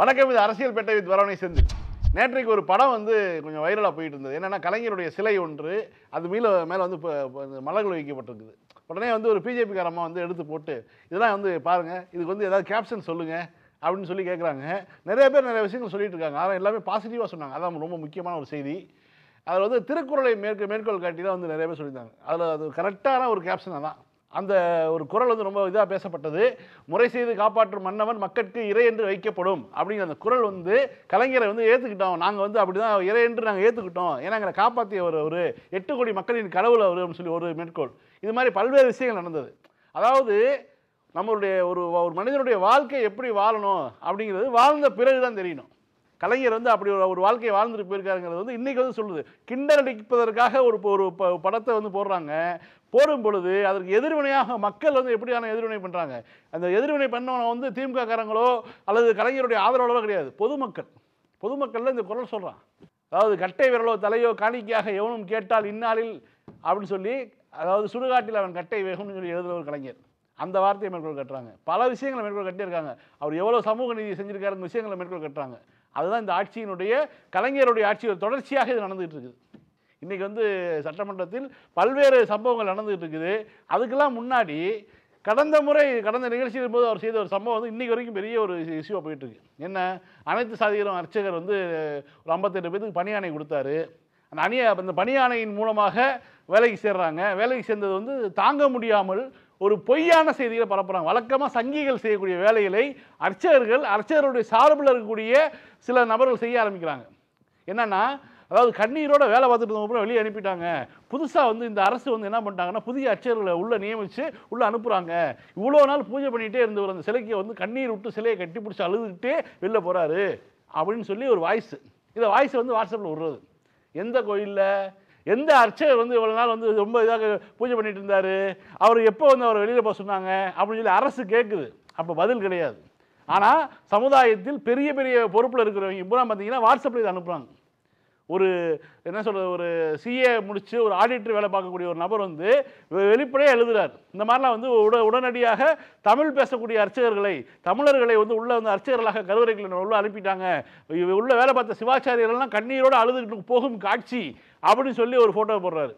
வணக்கம் இது அரசியல் பேட்டை வித் வரவணை செஞ்சு நேற்றைக்கு ஒரு படம் வந்து கொஞ்சம் வைரலாக போயிட்டு இருந்தது என்னென்னா கலைஞருடைய சிலை ஒன்று அது மீள மேலே வந்து இப்போ இந்த மலர்கள் வைக்கப்பட்டிருக்குது. உடனே வந்து ஒரு பிஜேபி வந்து எடுத்து போட்டு இதெல்லாம் வந்து பாருங்கள் இதுக்கு வந்து ஏதாவது கேப்ஷன் சொல்லுங்கள் அப்படின்னு சொல்லி கேட்குறாங்க நிறைய பேர் நிறைய விஷயங்கள் சொல்லிட்டு இருக்காங்க. ஆனால் எல்லாமே பாசிட்டிவாக சொன்னாங்க. அதான் ரொம்ப முக்கியமான ஒரு செய்தி. அதில் வந்து திருக்குறளை மேற்கு மேற்கோள் காட்டி தான் வந்து நிறைய பேர் சொல்லியிருந்தாங்க. அதில் அது கரெக்டான ஒரு கேப்ஷன் தான் அந்த ஒரு குறள் வந்து ரொம்ப இதாக பேசப்பட்டது. முறை செய்து காப்பாற்றும் மன்னவன் மக்களுக்கு இறை என்று வைக்கப்படும் அப்படிங்கிற அந்த குறள் வந்து கலைஞரை வந்து ஏற்றுக்கிட்டோம் நாங்கள் வந்து அப்படி தான் இறை என்று நாங்கள் ஏற்றுக்கிட்டோம் ஏன்னா எங்களை காப்பாற்றிய ஒரு ஒரு எட்டு கோடி மக்களின் கடவுள் அவர் அப்படின்னு சொல்லி ஒரு மேற்கோள். இது மாதிரி பல்வேறு விஷயங்கள் நடந்தது. அதாவது நம்மளுடைய ஒரு ஒரு மனிதனுடைய வாழ்க்கை எப்படி வாழணும் அப்படிங்கிறது வாழ்ந்த பிறகு தான் தெரியணும். கலைஞர் வந்து அப்படி ஒரு ஒரு வாழ்க்கையை வாழ்ந்துட்டு போயிருக்காருங்கிறது வந்து இன்றைக்கி வந்து சொல்லுது. கிண்டல் அடிப்பதற்காக ஒரு ஒரு ப- படத்தை வந்து போடுறாங்க. போடும் பொழுது அதற்கு எதிர்வினையாக மக்கள் வந்து எப்படியான எதிர்வினை பண்ணுறாங்க அந்த எதிர்வினை பண்ணவன வந்து திமுக காரங்களோ அல்லது கலைஞருடைய ஆதரவாளரோ கிடையாது. பொதுமக்கள். பொதுமக்களில் இந்த குரல் சொல்கிறான் அதாவது கட்டை விரலோ தலையோ காணிக்கையாக எவனும் கேட்டால் இந்நாளில் அப்படின்னு சொல்லி அதாவது சுடுகாட்டில் அவன் கட்டை வேகும்னு சொல்லி எழுதுகிற ஒரு கலைஞர். அந்த வார்த்தையை மேற்கோள் கட்டுறாங்க. பல விஷயங்களை மேற்கோள் கட்டியிருக்காங்க. அவர் எவ்வளோ சமூக நீதி செஞ்சிருக்காருங்க விஷயங்களை மேற்கோள் கட்டுறாங்க. அதுதான் இந்த ஆட்சியினுடைய கலைஞருடைய ஆட்சியோட தொடர்ச்சியாக இது நடந்துகிட்டு இருக்குது இன்றைக்கி வந்து சட்டமன்றத்தில் பல்வேறு சம்பவங்கள் நடந்துகிட்டு இருக்குது அதுக்கெல்லாம் முன்னாடி கடந்த முறை கடந்த நிகழ்ச்சியின் போது அவர் செய்த ஒரு சம்பவம் வந்து இன்றைக்கி வரைக்கும் பெரிய ஒரு இஷ்யூவாக போயிட்டுருக்கு. என்ன அனைத்து சாதிகளும் அர்ச்சகர் வந்து ஒரு ஐம்பத்தெட்டு பேருக்கு பணியானை கொடுத்தாரு. அந்த அணிய அந்த பணி மூலமாக வேலைக்கு சேர்றாங்க. வேலைக்கு சேர்ந்தது வந்து தாங்க முடியாமல் ஒரு பொய்யான செய்திகளை பரப்புகிறாங்க வழக்கமாக சங்கிகள் செய்யக்கூடிய வேலைகளை அர்ச்சகர்கள் அர்ச்சகருடைய சார்பில் இருக்கக்கூடிய சில நபர்கள் செய்ய ஆரம்பிக்கிறாங்க. என்னன்னா அதாவது கண்ணீரோட வேலை பார்த்துட்டு இருந்தவங்க வெளியே அனுப்பிட்டாங்க. புதுசாக வந்து இந்த அரசு வந்து என்ன பண்ணிட்டாங்கன்னா புதிய அச்சர்களை உள்ளே நியமித்து உள்ளே அனுப்புகிறாங்க இவ்வளோ நாள் பூஜை பண்ணிகிட்டே இருந்தவர் அந்த சிலைக்கு வந்து கண்ணீர் விட்டு சிலையை கட்டி பிடிச்சி அழுதுகிட்டே வெளில போகிறாரு அப்படின்னு சொல்லி ஒரு வாய்ஸ் இதை வாய்ஸ் வந்து வாட்ஸ்அப்பில் விடுறது. எந்த கோயிலில்? எந்த அர்ச்சகர் வந்து இவ்வளோ நாள் வந்து ரொம்ப இதாக பூஜை பண்ணிட்டு இருந்தார்? அவர் எப்போ வந்து அவர் வெளியில் போக சொன்னாங்க? அப்படின்னு சொல்லி அரசு கேட்குது அப்போ பதில் கிடையாது. ஆனால் சமுதாயத்தில் பெரிய பெரிய பொறுப்பில் இருக்கிறவங்க பூரா பார்த்தீங்கன்னா வாட்ஸ்அப்பில் இதை அனுப்புகிறாங்க ஒரு என்ன சொல்கிறது ஒரு சிஏ முடித்து ஒரு ஆடிட்டர் வேலை பார்க்கக்கூடிய ஒரு நபர் வந்து வெளிப்படையாக எழுதுகிறார் இந்த மாதிரிலாம் வந்து உட உடனடியாக தமிழ் பேசக்கூடிய அர்ச்சகர்களை தமிழர்களை வந்து உள்ளே வந்து அர்ச்சகர்களாக கருவறைகளை உள்ளே அனுப்பிட்டாங்க. இவ உள்ள வேலை பார்த்த சிவாச்சாரியர்கள்லாம் கண்ணீரோடு அழுதுகிட்டு போகும் காட்சி. அப்படின்னு சொல்லி ஒரு ஃபோட்டோ போடுறாரு.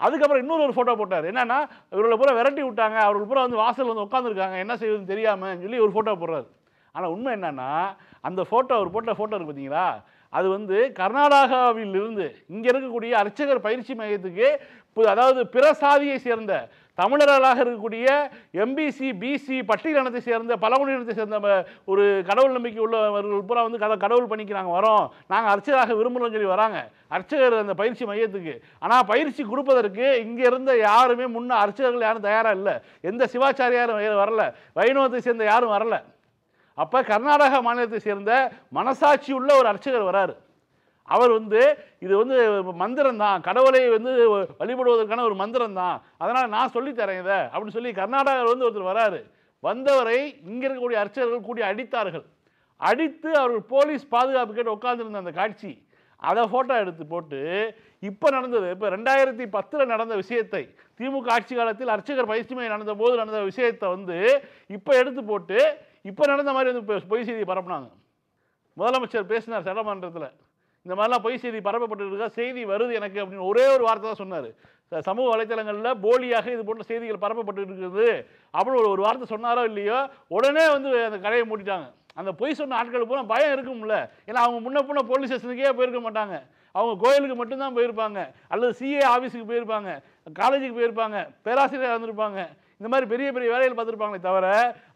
அதுக்கப்புறம் இன்னொரு ஒரு ஃபோட்டோ போட்டார். என்னன்னா இவர்களை பூரா விரட்டி விட்டாங்க. அவர்கள் பூரா வந்து வாசல் வந்து உட்காந்துருக்காங்க என்ன செய்யுதுன்னு தெரியாமல் சொல்லி ஒரு ஃபோட்டோ போடுறாரு. ஆனால் உண்மை என்னன்னா அந்த ஃபோட்டோ அவர் போட்ட ஃபோட்டோ இருக்குது பார்த்தீங்களா அது வந்து கர்நாடகாவிலிருந்து இங்கே இருக்கக்கூடிய அர்ச்சகர் பயிற்சி மையத்துக்கு அதாவது பிற சாதியை சேர்ந்த தமிழர்களாக இருக்கக்கூடிய எம்பிசி பிசி பட்டியலினத்தை சேர்ந்த பழங்குடியினத்தை சேர்ந்த ஒரு கடவுள் நம்பிக்கை உள்ளவர்கள் பூரா வந்து கட கடவுள் பணிக்கு நாங்கள் வரோம். நாங்கள் அர்ச்சகராக விரும்புகிறோம்னு சொல்லி வராங்க. அர்ச்சகர் அந்த பயிற்சி மையத்துக்கு. ஆனால் பயிற்சி கொடுப்பதற்கு இங்கே இருந்த யாருமே முன்ன அர்ச்சகர்கள் யாரும் தயாராக இல்லை. எந்த சிவாச்சாரியாரும் வரல. வைணவத்தை சேர்ந்த யாரும் வரல. அப்போ கர்நாடகா மாநிலத்தை சேர்ந்த மனசாட்சி உள்ள ஒரு அர்ச்சகர் வராரு. அவர் வந்து இது வந்து மந்திரம் தான் கடவுளை வந்து வழிபடுவதற்கான ஒரு மந்திரம் தான் அதனால் நான் சொல்லித்தரேன் இதை அப்படின்னு சொல்லி கர்நாடகாவில் வந்து ஒருத்தர் வராரு. வந்தவரை இங்கே இருக்கக்கூடிய அர்ச்சகர்கள் கூடி அடித்தார்கள். அடித்து அவர்கள் போலீஸ் பாதுகாப்பு கேட்டு உட்காந்துருந்த அந்த காட்சி அதை ஃபோட்டோ எடுத்து போட்டு இப்போ நடந்தது இப்போ ரெண்டாயிரத்தி பத்தில் நடந்த விஷயத்தை திமுக ஆட்சி காலத்தில் அர்ச்சகர் பயிற்சிமை நடந்த போது நடந்த விஷயத்தை வந்து இப்போ எடுத்து போட்டு இப்போ நடந்த மாதிரி வந்து பொய் செய்தி பரப்புனாங்க. முதலமைச்சர் பேசினார் சட்டமன்றத்தில். இந்த மாதிரிலாம் பொய் செய்தி பரப்பப்பட்டு இருக்கா? செய்தி வருது எனக்கு அப்படின்னு ஒரே ஒரு வார்த்தை தான் சொன்னார். சமூக வலைத்தளங்களில் போலியாக இது போன்ற செய்திகள் பரப்பப்பட்டு இருக்குது. அப்படின்னு ஒரு ஒரு வார்த்தை சொன்னாரோ இல்லையோ உடனே வந்து அந்த கடையை மூடிட்டாங்க. அந்த பொய் சொன்ன ஆட்கள் பூரா பயம் இருக்கும்ல. ஏன்னா அவங்க முன்ன பின்ன போலீஸ் ஸ்டேஷனுக்கே போயிருக்க மாட்டாங்க. அவங்க கோயிலுக்கு மட்டும்தான் போயிருப்பாங்க. அல்லது சிஏ ஆஃபீஸுக்கு போயிருப்பாங்க. காலேஜுக்கு போயிருப்பாங்க. பேராசிரியராக இருந்திருப்பாங்க. இந்த மாதிரி பெரிய பெரிய வேலைகள் பார்த்துருப்பாங்களே தவிர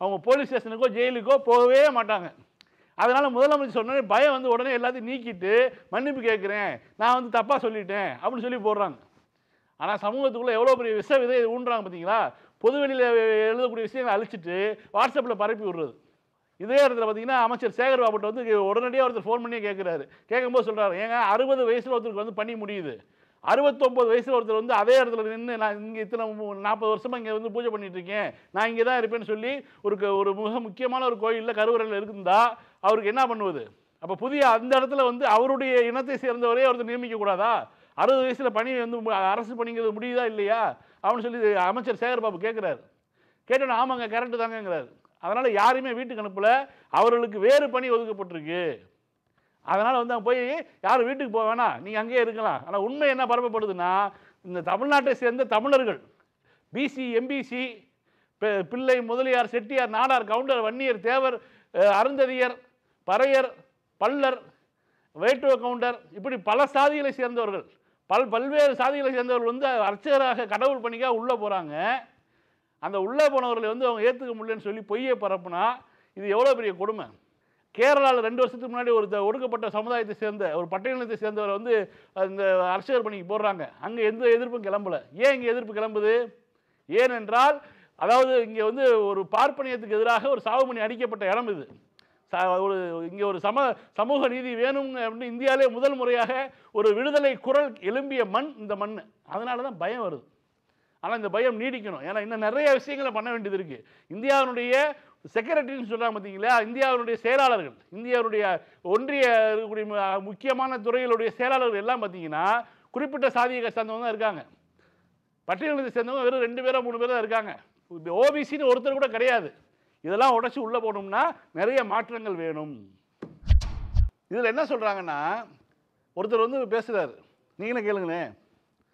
அவங்க போலீஸ் ஸ்டேஷனுக்கோ ஜெயிலுக்கோ போகவே மாட்டாங்க. அதனால் முதலமைச்சர் சொன்னோடனே பயம் வந்து உடனே எல்லாத்தையும் நீக்கிட்டு மன்னிப்பு கேட்குறேன் நான் வந்து தப்பாக சொல்லிட்டேன் அப்படின்னு சொல்லி போடுறாங்க. ஆனால் சமூகத்துக்குள்ளே எவ்வளோ பெரிய விஷ விதை ஊன்றாங்க பார்த்தீங்களா பொதுவெளியில் எழுதக்கூடிய விஷயங்களை அழிச்சிட்டு வாட்ஸ்அப்பில் பரப்பி விடுறது. இதே இடத்துல பார்த்தீங்கன்னா அமைச்சர் சேகர் பாபுட்ட வந்து உடனடியாக ஒருத்தர் ஃபோன் பண்ணியே கேட்குறாரு கேட்கும்போது சொல்கிறாரு ஏங்க அறுபது வயசில் ஒருத்தருக்கு வந்து பண்ணி முடியுது. அறுபத்தொம்பது வயசில் ஒருத்தர் வந்து அதே இடத்துல நின்று நான் இங்கே இத்தனை நாற்பது வருஷமாக இங்கே வந்து பூஜை பண்ணிகிட்டு இருக்கேன். நான் இங்கே தான் இருப்பேன்னு சொல்லி ஒரு ஒரு மிக முக்கியமான ஒரு கோயிலில் கருவறையில் இருக்குந்தா அவருக்கு என்ன பண்ணுவது? அப்போ புதிய அந்த இடத்துல வந்து அவருடைய இனத்தை சேர்ந்தவரே ஒருத்தர் நியமிக்கக்கூடாதா அறுபது வயசில் பணி வந்து அரசு பணிங்கிறது முடியுதா இல்லையா? அப்படின்னு சொல்லி அமைச்சர் சேகர் பாபு கேட்குறாரு கேட்டோன்னே ஆமாங்க கரெக்டு தாங்கங்கிறாரு. அதனால் யாரையுமே வீட்டுக்கு அனுப்பல. அவர்களுக்கு வேறு பணி ஒதுக்கப்பட்டிருக்கு. அதனால் வந்து அவன் போய் யாரும் வீட்டுக்கு போக வேணாம். நீங்கள் அங்கேயே இருக்கலாம். ஆனால் உண்மை என்ன பரப்பப்படுதுன்னா இந்த தமிழ்நாட்டை சேர்ந்த தமிழர்கள் பிசி எம்பிசி பிள்ளை முதலியார் செட்டியார் நாடார் கவுண்டர் வன்னியர் தேவர் அருந்ததியர் பறையர் பல்லர் வேட்டுவ கவுண்டர் இப்படி பல சாதிகளை சேர்ந்தவர்கள். பல் பல்வேறு சாதிகளை சேர்ந்தவர்கள் வந்து அர்ச்சகராக கடவுள் பணிக்காக உள்ளே போகிறாங்க அந்த உள்ளே போனவர்களை வந்து அவங்க ஏற்றுக்க முடியலன்னு சொல்லி பொய்யை பரப்புனா இது எவ்வளோ பெரிய கொடுமை? கேரளாவில் ரெண்டு வருஷத்துக்கு முன்னாடி ஒரு த- ஒடுக்கப்பட்ட சமுதாயத்தை சேர்ந்த ஒரு பட்டியலினத்தை சேர்ந்தவரை வந்து அந்த அரசியல் பணிக்கு போடுறாங்க. அங்கே எந்த எதிர்ப்பும் கிளம்பல. ஏன் இங்கே எதிர்ப்பு கிளம்புது? ஏனென்றால் அதாவது இங்கே வந்து ஒரு பார்ப்பனியத்துக்கு எதிராக ஒரு சாவுமணி அடிக்கப்பட்ட இடம் இது. ஒரு இங்கே ஒரு சம சமூக நீதி வேணும் அப்படின்னு இந்தியாவிலே முதல் முறையாக ஒரு விடுதலை குரல் எழும்பிய மண் இந்த மண். அதனால தான் பயம் வருது. ஆனால் இந்த பயம் நீடிக்கணும். ஏன்னா இன்னும் நிறைய விஷயங்களை பண்ண வேண்டியது இருக்குது இந்தியாவினுடைய செக்ரட்டரின்னு சொல்கிறாங்க பார்த்தீங்களா இந்தியாவினுடைய செயலாளர்கள் இந்தியாவுடைய ஒன்றிய இருக்கக்கூடிய முக்கியமான துறைகளுடைய செயலாளர்கள் எல்லாம் பார்த்தீங்கன்னா குறிப்பிட்ட சாதியை சார்ந்தவங்க தான் இருக்காங்க. பட்டியலினத்தை சேர்ந்தவங்க வெறும் ரெண்டு பேரோ மூணு பேர் தான் இருக்காங்க. ஓபிசின்னு ஒருத்தர் கூட கிடையாது. இதெல்லாம் உடச்சி உள்ளே போகணும்னா நிறைய மாற்றங்கள் வேணும். இதில் என்ன சொல்கிறாங்கன்னா ஒருத்தர் வந்து பேசுகிறார் நீங்களும் கேளுங்களேன்.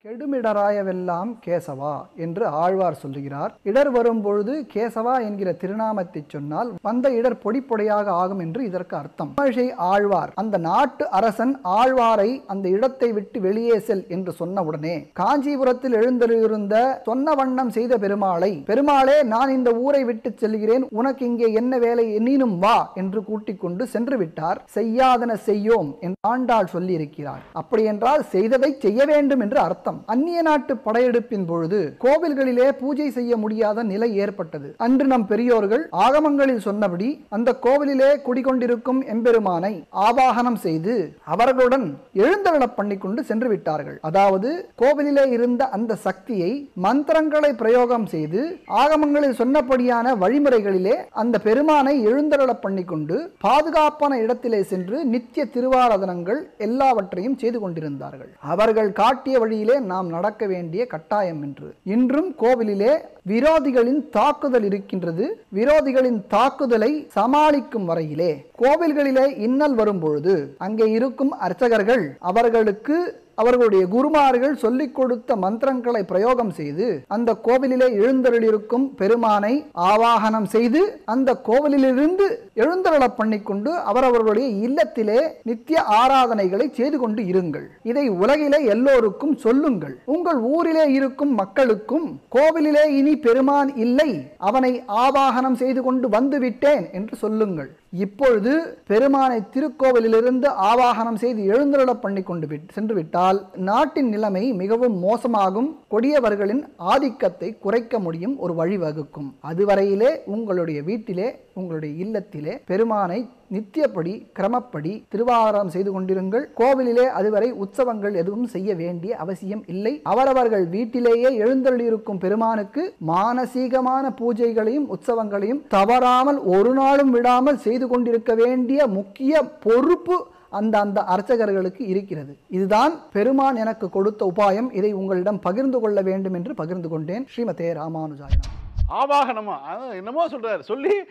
கெடுமிடராயவெல்லாம் கேசவா என்று ஆழ்வார் சொல்லுகிறார். இடர் வரும்பொழுது கேசவா என்கிற திருநாமத்தை சொன்னால் வந்த இடர் பொடி ஆகும் என்று இதற்கு அர்த்தம். தமிழை ஆழ்வார் அந்த நாட்டு அரசன் ஆழ்வாரை அந்த இடத்தை விட்டு வெளியே செல் என்று சொன்னவுடனே காஞ்சிபுரத்தில் எழுந்திருந்த சொன்ன வண்ணம் செய்த பெருமாளை பெருமாளே நான் இந்த ஊரை விட்டு செல்கிறேன். உனக்கு இங்கே என்ன வேலை? நீனும் வா என்று கூட்டிக் கொண்டு சென்று விட்டார். செய்யாதன செய்யோம் என்று ஆண்டாள் சொல்லியிருக்கிறார். அப்படி என்றால் செய்ததை செய்ய வேண்டும் என்று அர்த்தம். அந்நிய நாட்டு படையெடுப்பின் பொழுது கோவில்களிலே பூஜை செய்ய முடியாத நிலை ஏற்பட்டது. அன்று நம் பெரியோர்கள் ஆகமங்களில் சொன்னபடி அந்த கோவிலிலே குடிகொண்டிருக்கும் எம்பெருமானை ஆவாகனம் செய்து அவர்களுடன் எழுந்தருளப் பண்ணி கொண்டு சென்று விட்டார்கள். அதாவது கோவிலிலே இருந்த அந்த சக்தியை மந்திரங்களை பிரயோகம் செய்து ஆகமங்களில் சொன்னபடியான வழிமுறைகளிலே அந்த பெருமானை எழுந்தருளப் பண்ணி கொண்டு பாதுகாப்பான இடத்திலே சென்று நித்திய திருவாராதனங்கள் எல்லாவற்றையும் செய்து கொண்டிருந்தார்கள். அவர்கள் காட்டிய வழியிலே நாம் நடக்க வேண்டிய கட்டாயம் என்று. இன்றும் கோவிலிலே விரோதிகளின் தாக்குதல் இருக்கின்றது. விரோதிகளின் தாக்குதலை சமாளிக்கும் வரையிலே கோவில்களிலே இன்னல் வரும்பொழுது அங்கே இருக்கும் அர்ச்சகர்கள் அவர்களுக்கு அவர்களுடைய குருமார்கள் சொல்லிக் கொடுத்த மந்திரங்களை பிரயோகம் செய்து அந்த கோவிலிலே எழுந்தருளிருக்கும் பெருமானை ஆவாகனம் செய்து அந்த கோவிலிலிருந்து எழுந்தருளப் பண்ணிக்கொண்டு அவரவர்களுடைய இல்லத்திலே நித்திய ஆராதனைகளை செய்து கொண்டு இருங்கள். இதை உலகிலே எல்லோருக்கும் சொல்லுங்கள். உங்கள் ஊரிலே இருக்கும் மக்களுக்கும் கோவிலிலே இனி பெருமான் இல்லை அவனை ஆவாகனம் செய்து கொண்டு வந்துவிட்டேன் என்று சொல்லுங்கள். இப்பொழுது பெருமானை திருக்கோவிலிலிருந்து ஆவாகனம் செய்து எழுந்தருளப் பண்ணி கொண்டு விட்- சென்று விட்டால் நாட்டின் நிலைமை மிகவும் மோசமாகும் கொடியவர்களின் ஆதிக்கத்தை குறைக்க முடியும் ஒரு வழிவகுக்கும். அதுவரையிலே உங்களுடைய வீட்டிலே உங்களுடைய இல்லத்திலே பெருமானை நித்தியப்படி கிரமப்படி திருவாரம் செய்து கொண்டிருங்கள். கோவிலிலே அதுவரை உற்சவங்கள் எதுவும் செய்ய வேண்டிய அவசியம் இல்லை. அவரவர்கள் வீட்டிலேயே எழுந்தருளியிருக்கும் பெருமானுக்கு மானசீகமான பூஜைகளையும் உற்சவங்களையும் தவறாமல் ஒரு நாளும் விடாமல் செய்து கொண்டிருக்க வேண்டிய முக்கிய பொறுப்பு அந்த அந்த அர்ச்சகர்களுக்கு இருக்கிறது. இதுதான் பெருமான் எனக்கு கொடுத்த உபாயம். இதை உங்களிடம் பகிர்ந்து கொள்ள வேண்டும் என்று பகிர்ந்து கொண்டேன். ஸ்ரீமதே ராமானுஜாயனம் ஆவாகனமா? அதான் என்னமோ சொல்கிறாரு சொல்லி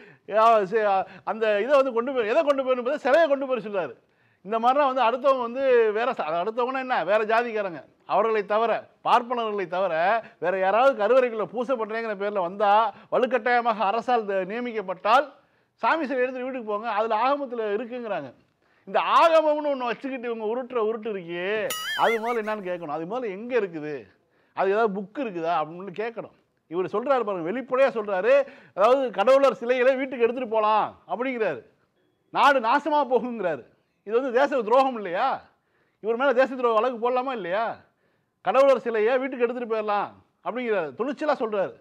அந்த இதை வந்து கொண்டு போய் எதை கொண்டு போய் சிலையை கொண்டு போய் சொல்கிறாரு இந்த மாதிரிலாம் வந்து அடுத்தவங்க வந்து வேறு ச- அடுத்தவங்கன்னா என்ன? வேறு ஜாதிக்காரங்க. அவர்களை தவிர பார்ப்பனர்களை தவிர வேறு யாராவது கருவறைக்குள்ளே பூசப்பட்டேங்கிற பேரில் வந்தால் வலுக்கட்டாயமாக அரசால் நியமிக்கப்பட்டால் சாமி சிலை எடுத்து வீட்டுக்கு போங்க அதில் ஆகமத்தில் இருக்குங்கிறாங்க. இந்த ஆகமம்னு ஒன்று வச்சுக்கிட்டு இவங்க உருட்டுற உருட்டு இருக்கே அது முதல்ல என்னான்னு கேட்கணும். அது முதல்ல எங்கே இருக்குது? அது ஏதாவது புக் இருக்குதா? அப்படின்னு கேட்கணும். இவர் சொல்கிறாரு பாருங்க வெளிப்படையாக சொல்கிறாரு அதாவது கடவுளர் சிலைகளை வீட்டுக்கு எடுத்துகிட்டு போகலாம் அப்படிங்கிறாரு. நாடு நாசமாக போகுங்கிறாரு. இது வந்து தேச துரோகம் இல்லையா? இவர் மேலே தேச துரோக வழக்கு போடலாமா இல்லையா? கடவுளர் சிலையை வீட்டுக்கு எடுத்துகிட்டு போயிடலாம் அப்படிங்கிறாரு. துணிச்சலாக சொல்கிறாரு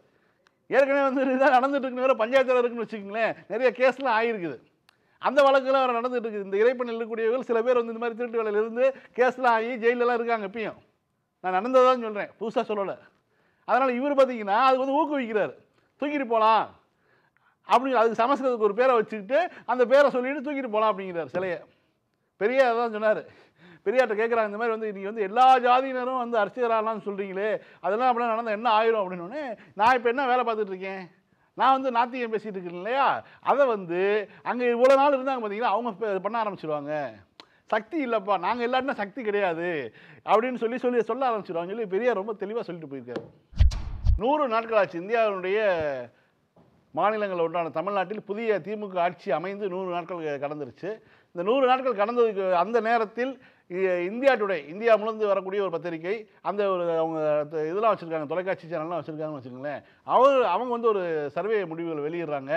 ஏற்கனவே வந்து இதான் நடந்துட்டு இருக்குன்னு வேற பஞ்சாயத்தில் இருக்குன்னு வச்சுக்கோங்களேன். நிறைய கேஸ்லாம் ஆகிருக்குது அந்த வழக்குலாம் வேறு நடந்துட்டு இருக்குது. இந்த இறைப்பணியில் இருக்கக்கூடியவர்கள் சில பேர் வந்து இந்த மாதிரி திருட்டு வேலையிலிருந்து கேஸ்லாம் ஆகி ஜெயிலெலாம் இருக்காங்க இப்பயும். நான் நடந்ததான் சொல்கிறேன் புதுசாக சொல்லலை. அதனால் இவர் பார்த்தீங்கன்னா அது வந்து ஊக்குவிக்கிறார். தூக்கிட்டு போகலாம் அப்படி அதுக்கு சமஸ்கிருதத்துக்கு ஒரு பேரை வச்சுக்கிட்டு அந்த பேரை சொல்லிட்டு தூக்கிட்டு போகலாம் அப்படிங்கிறார் சிலையை. பெரிய அதான் சொன்னார். பெரியார்கிட்ட கேட்குறாங்க இந்த மாதிரி வந்து நீங்கள் வந்து எல்லா ஜாதியினரும் வந்து அரசியலாம்னு சொல்கிறீங்களே அதெல்லாம் அப்படிலாம் நடந்தால் என்ன ஆயிரும்? அப்படின்னோடனே நான் இப்போ என்ன வேலை பார்த்துட்டு இருக்கேன்? நான் வந்து நாத்திகம் பேசிகிட்டு இருக்கேன் இல்லையா? அதை வந்து அங்கே இவ்வளோ நாள் இருந்தாங்க பார்த்தீங்கன்னா அவங்க பண்ண ஆரம்பிச்சிருவாங்க. சக்தி இல்லைப்பா நாங்கள் எல்லாருமே சக்தி கிடையாது. அப்படின்னு சொல்லி சொல்லி சொல்ல ஆரம்பிச்சிருவாங்க. சொல்லி பெரியார் ரொம்ப தெளிவாக சொல்லிட்டு போயிருக்காரு. நூறு நாட்கள் ஆச்சு இந்தியாவினுடைய மாநிலங்கள் ஒன்றான தமிழ்நாட்டில் புதிய திமுக ஆட்சி அமைந்து நூறு நாட்கள் கடந்துருச்சு. இந்த நூறு நாட்கள் கடந்ததுக்கு அந்த நேரத்தில் இந்தியா டுடே இந்தியா முழுந்து வரக்கூடிய ஒரு பத்திரிகை அந்த ஒரு அவங்க இதெல்லாம் வச்சுருக்காங்க தொலைக்காட்சி சேனல்லாம் வச்சுருக்காங்கன்னு வச்சுக்கோங்களேன். அவங்க அவங்க வந்து ஒரு சர்வே முடிவுகள் வெளியிடுறாங்க.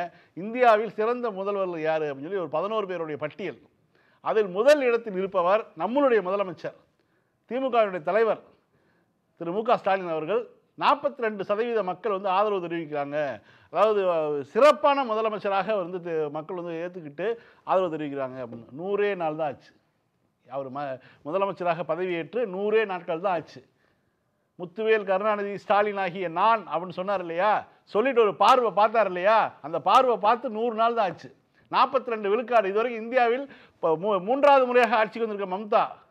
இந்தியாவில் சிறந்த முதல்வர்கள் யார் அப்படின்னு சொல்லி ஒரு பதினோரு பேருடைய பட்டியல். அதில் முதல் இடத்தில் இருப்பவர் நம்மளுடைய முதலமைச்சர். திமுகவினுடைய தலைவர் திரு மு க ஸ்டாலின் அவர்கள் நாற்பத்தி ரெண்டு சதவீத மக்கள் வந்து ஆதரவு தெரிவிக்கிறாங்க. அதாவது சிறப்பான முதலமைச்சராக வந்து மக்கள் வந்து ஏற்றுக்கிட்டு ஆதரவு தெரிவிக்கிறாங்க. அப்படின்னு நூறே நாள் தான் ஆச்சு. அவர் ம முதலமைச்சராக பதவியேற்று நூறே நாட்கள் தான் ஆச்சு. முத்துவேல் கருணாநிதி ஸ்டாலின் ஆகிய நான் அப்படின்னு சொன்னார் இல்லையா? சொல்லிட்டு ஒரு பார்வை பார்த்தார் இல்லையா? அந்த பார்வை பார்த்து நூறு நாள் தான் ஆச்சு. நாற்பத்தி ரெண்டு விழுக்காடு. இதுவரைக்கும் இந்தியாவில் இப்போ மூ- மூன்றாவது முறையாக ஆட்சிக்கு வந்திருக்க மம்தா.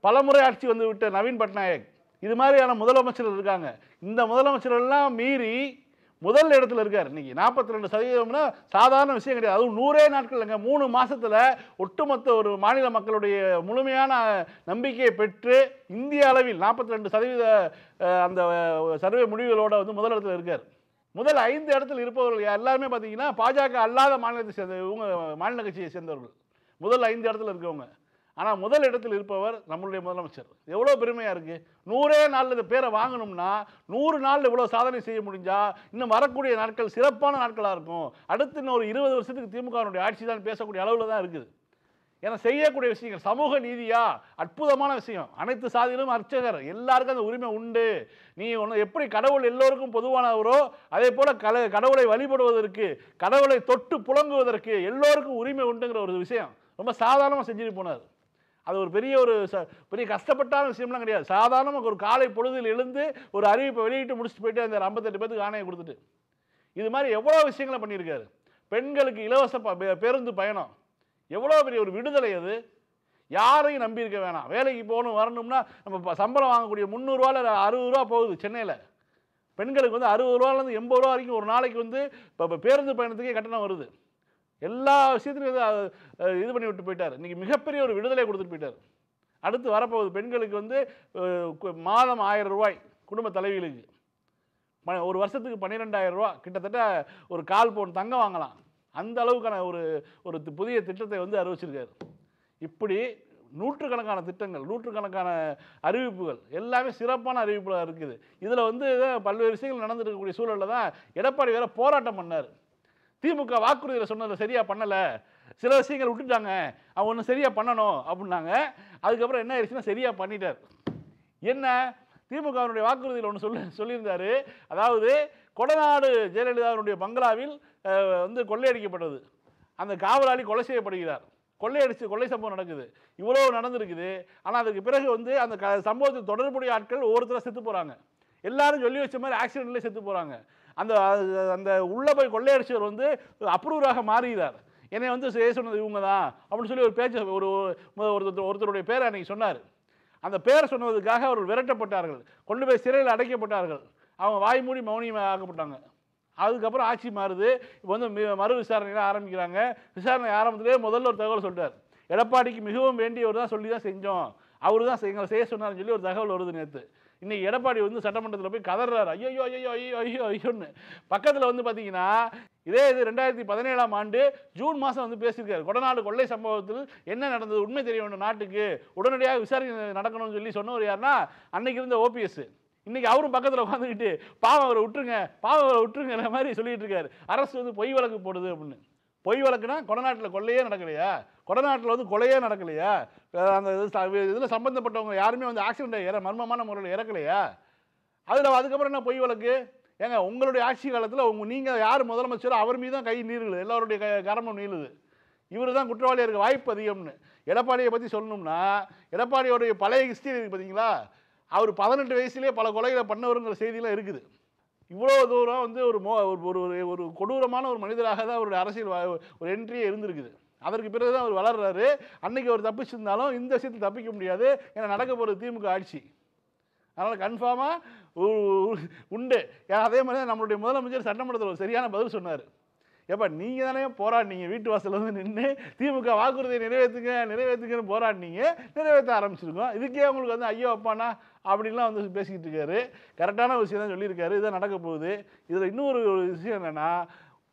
பலமுறை ஆட்சி வந்து விட்ட நவீன் பட்நாயக். இது மாதிரியான முதலமைச்சர்கள் இருக்காங்க. இந்த முதலமைச்சர்கள்லாம் மீறி முதல் இடத்துல இருக்கார். இன்னைக்கு நாற்பத்தி ரெண்டு சதவீதம்னா சாதாரண விஷயம் கிடையாது. அதுவும் நூறே நாட்கள்ங்க மூணு மாதத்தில் ஒட்டுமொத்த ஒரு மாநில மக்களுடைய முழுமையான நம்பிக்கையை பெற்று இந்திய அளவில் நாற்பத்தி ரெண்டு சதவீத அந்த சர்வே முடிவுகளோட வந்து முதல் இருக்கார். முதல் ஐந்து இடத்துல இருப்பவர்கள் எல்லாருமே பார்த்தீங்கன்னா பாஜக அல்லாத மாநிலத்தை சேர்ந்த இவங்க மாநில கட்சியை சேர்ந்தவர்கள். முதல் ஐந்து இடத்துல இருக்கவங்க. ஆனால் முதல் இடத்தில் இருப்பவர் நம்மளுடைய முதலமைச்சர். எவ்வளோ பெருமையாக இருக்குது நூறே நாளில் இந்த பேரை வாங்கணும்னா நூறு நாளில் இவ்வளோ சாதனை செய்ய முடிஞ்சால் இன்னும் வரக்கூடிய நாட்கள் சிறப்பான நாட்களாக இருக்கும். அடுத்து இன்னும் ஒரு இருபது வருஷத்துக்கு திமுகவினுடைய ஆட்சி தான் பேசக்கூடிய அளவில் தான் இருக்குது. ஏன்னா செய்யக்கூடிய விஷயங்கள் சமூக நீதியா? அற்புதமான விஷயம். அனைத்து சாதியிலும் அர்ச்சகர். எல்லாருக்கும் அந்த உரிமை உண்டு. நீ ஒன்று எப்படி கடவுள் எல்லோருக்கும் பொதுவானவரோ அதே போல் கல கடவுளை வழிபடுவதற்கு கடவுளை தொட்டு புலங்குவதற்கு எல்லோருக்கும் உரிமை உண்டுங்கிற ஒரு விஷயம். ரொம்ப சாதாரணமாக செஞ்சுட்டு போனார். அது ஒரு பெரிய ஒரு ச பெரிய கஷ்டப்பட்டான விஷயம்லாம் கிடையாது. சாதாரணமாக ஒரு காலை பொழுதில் எழுந்து ஒரு அறிவிப்பை வெளியிட்டு முடிச்சுட்டு போயிட்டு அந்த ஐம்பத்தெட்டு பேத்துக்கு ஆணையை கொடுத்துட்டு. இது மாதிரி எவ்வளோ விஷயங்களை பண்ணியிருக்காரு. பெண்களுக்கு இலவச ப- பேருந்து பயணம். எவ்வளோ பெரிய ஒரு விடுதலை அது? யாரையும் நம்பியிருக்க வேணாம். வேலைக்கு போகணும் வரணும்னா நம்ம சம்பளம் வாங்கக்கூடிய முந்நூறுரூவாவில் அறுபது ரூபா போகுது சென்னையில். பெண்களுக்கு வந்து அறுபது ரூபாலேருந்து எண்பது ரூபா வரைக்கும் ஒரு நாளைக்கு வந்து இப்போ பேருந்து பயணத்துக்கே கட்டணம் வருது. எல்லா விஷயத்துலையும் இது பண்ணி விட்டு போயிட்டார். இன்றைக்கி மிகப்பெரிய ஒரு விடுதலை கொடுத்துட்டு போயிட்டார். அடுத்து வரப்போகுது பெண்களுக்கு வந்து மாதம் ஆயிரம் ரூபாய் குடும்ப தலைவிகளுக்கு. ம- ஒரு வருஷத்துக்கு பன்னிரெண்டாயிரம் ரூபா. கிட்டத்தட்ட ஒரு கால் பவுன் தங்கம் வாங்கலாம். அந்த அளவுக்கான ஒரு ஒரு புதிய திட்டத்தை வந்து அறிவிச்சிருக்காரு. இப்படி நூற்றுக்கணக்கான திட்டங்கள் நூற்றுக்கணக்கான அறிவிப்புகள் எல்லாமே சிறப்பான அறிவிப்புகளாக இருக்குது. இதில் வந்து பல்வேறு விஷயங்கள் நடந்துருக்கக்கூடிய சூழலில் தான் எடப்பாடி வேற போராட்டம் பண்ணார். திமுக வாக்குறுதியில் சொன்னதில் சரியாக பண்ணலை. சில விஷயங்கள் விட்டுட்டாங்க. அவங்க ஒன்று சரியாக பண்ணணும் அப்படின்னாங்க. அதுக்கப்புறம் என்ன ஆயிடுச்சுன்னா சரியாக பண்ணிட்டார். என்ன? திமுகவினுடைய வாக்குறுதியில் ஒன்று சொல்லி சொல்லியிருந்தாரு. அதாவது கொடநாடு ஜெயலலிதாவினுடைய பங்களாவில் வந்து கொள்ளையடிக்கப்பட்டது. அந்த காவலாளி கொலை செய்யப்படுகிறார். கொள்ளையடிச்சு கொள்ளை சம்பவம் நடக்குது. இவ்வளோ நடந்திருக்குது. ஆனால் அதுக்கு பிறகு வந்து அந்த க சம்பவத்துக்கு தொடர்புடைய ஆட்கள் ஒவ்வொருத்தராக செத்து போகிறாங்க எல்லாரும் சொல்லி வச்ச மாதிரி ஆக்சிடென்ட்லேயே செத்து போகிறாங்க அந்த அந்த உள்ளே போய் கொள்ளையடிச்சவர் வந்து அப்ரூவராக மாறுகிறார். என்னை வந்து செய்ய சொன்னது இவங்க தான் அப்படின்னு சொல்லி ஒரு பேச்சு ஒரு ஒருத்தர் ஒருத்தருடைய பேரை அன்னைக்கு சொன்னார். அந்த பேரை சொன்னதுக்காக அவர்கள் விரட்டப்பட்டார்கள். கொண்டு போய் சிறையில் அடைக்கப்பட்டார்கள். அவங்க வாய் மூடி மௌனியமாக ஆக்கப்பட்டாங்க. அதுக்கப்புறம் ஆட்சி மாறுது. இப்போ வந்து மறு விசாரணைகள் ஆரம்பிக்கிறாங்க. விசாரணை ஆரம்பத்திலே முதல்ல ஒரு தகவல் சொல்லிட்டார். எடப்பாடிக்கு மிகவும் வேண்டியவர் தான் சொல்லி தான் செஞ்சோம். அவர் தான் எங்களை செய்ய சொன்னார்னு சொல்லி ஒரு தகவல் வருது நேற்று இன்னைக்கு எடப்பாடி வந்து சட்டமன்றத்தில் போய் கதறாரு. ஐயோ ஐயோ ஐயோ ஐயோ ஐயோன்னு. பக்கத்தில் வந்து பார்த்தீங்கன்னா இதே இது ரெண்டாயிரத்தி பதினேழாம் ஆண்டு ஜூன் மாதம் வந்து பேசியிருக்காரு. கொடநாடு கொள்ளை சம்பவத்தில் என்ன நடந்தது? உண்மை தெரிய வேண்டும் நாட்டுக்கு. உடனடியாக விசாரணை நடக்கணும்னு சொல்லி சொன்னவர் யாருன்னா அன்னைக்கு இருந்த ஓபிஎஸ் இன்றைக்கி அவரும் பக்கத்தில் உட்காந்துக்கிட்டு பாவம் அவரை விட்டுருங்க பாவம் அவரை விட்டுருங்கிற மாதிரி சொல்லிகிட்டு இருக்காரு. அரசு வந்து பொய் வழக்கு போடுது அப்படின்னு. பொய் வழக்குனா கொடநாட்டில் கொள்ளையே நடக்கலையா? கொடநாட்டில் வந்து கொலையே நடக்கலையா? அஹ் அந்த இதில் சம்மந்தப்பட்டவங்க யாருமே வந்து ஆக்சிடென்ட் இற மர்மமான முறையில் இறக்கலையா? அதில் அதுக்கப்புறம் என்ன பொய் வழக்கு? ஏங்க உங்களுடைய ஆட்சி காலத்தில் உங்க நீங்கள் யார் முதலமைச்சரோ அவர் மீது தான் கை நீருது எல்லாருடைய க கரமும் நீளுது. இவர் தான் குற்றவாளியாக இருக்க வாய்ப்பு அதிகம்னு. எடப்பாடியை பற்றி சொல்லணும்னா எடப்பாடியோடைய பழைய ஹிஸ்டரி இருக்குது பார்த்தீங்களா அவர் பதினெட்டு வயசுலேயே பல கொலைகளை பண்ணவருங்கிற செய்தியெல்லாம் இருக்குது. இவ்வளோ தூரம் வந்து ஒரு மோ ஒரு ஒரு ஒரு- ஒரு கொடூரமான ஒரு மனிதராக தான் அவருடைய அரசியல் வா- ஒரு என்ட்ரியே இருந்திருக்குது. அதற்கு பிறகு தான் அவர் வளர்றாரு. அன்னைக்கு அவர் தப்பிச்சிருந்தாலும் இந்த விஷயத்தில் தப்பிக்க முடியாது. ஏன்னா நடக்க போகிறது திமுக ஆட்சி. அதனால் கன்ஃபார்மாக உண்டு. அதே மாதிரி தான் நம்மளுடைய முதலமைச்சர் சட்டமன்றத்தில் ஒரு சரியான பதில் சொன்னார். ஏப்பா நீங்கள் தானே போராடினீங்க. வீட்டு வாசலில் வந்து நின்று திமுக வாக்குறுதியை நிறைவேற்றுங்க நிறைவேற்றுங்கன்னு போராடினீங்க. நிறைவேற்ற ஆரம்பிச்சிருக்கோம். இதுக்கே உங்களுக்கு வந்து ஐயோ அப்பானா அப்படின்லாம் வந்து பேசிக்கிட்டு இருக்காரு. கரெக்டான விஷயம் தான் சொல்லியிருக்காரு. இதான் நடக்க போகுது. இதில் இன்னொரு ஒரு விஷயம் என்னென்னா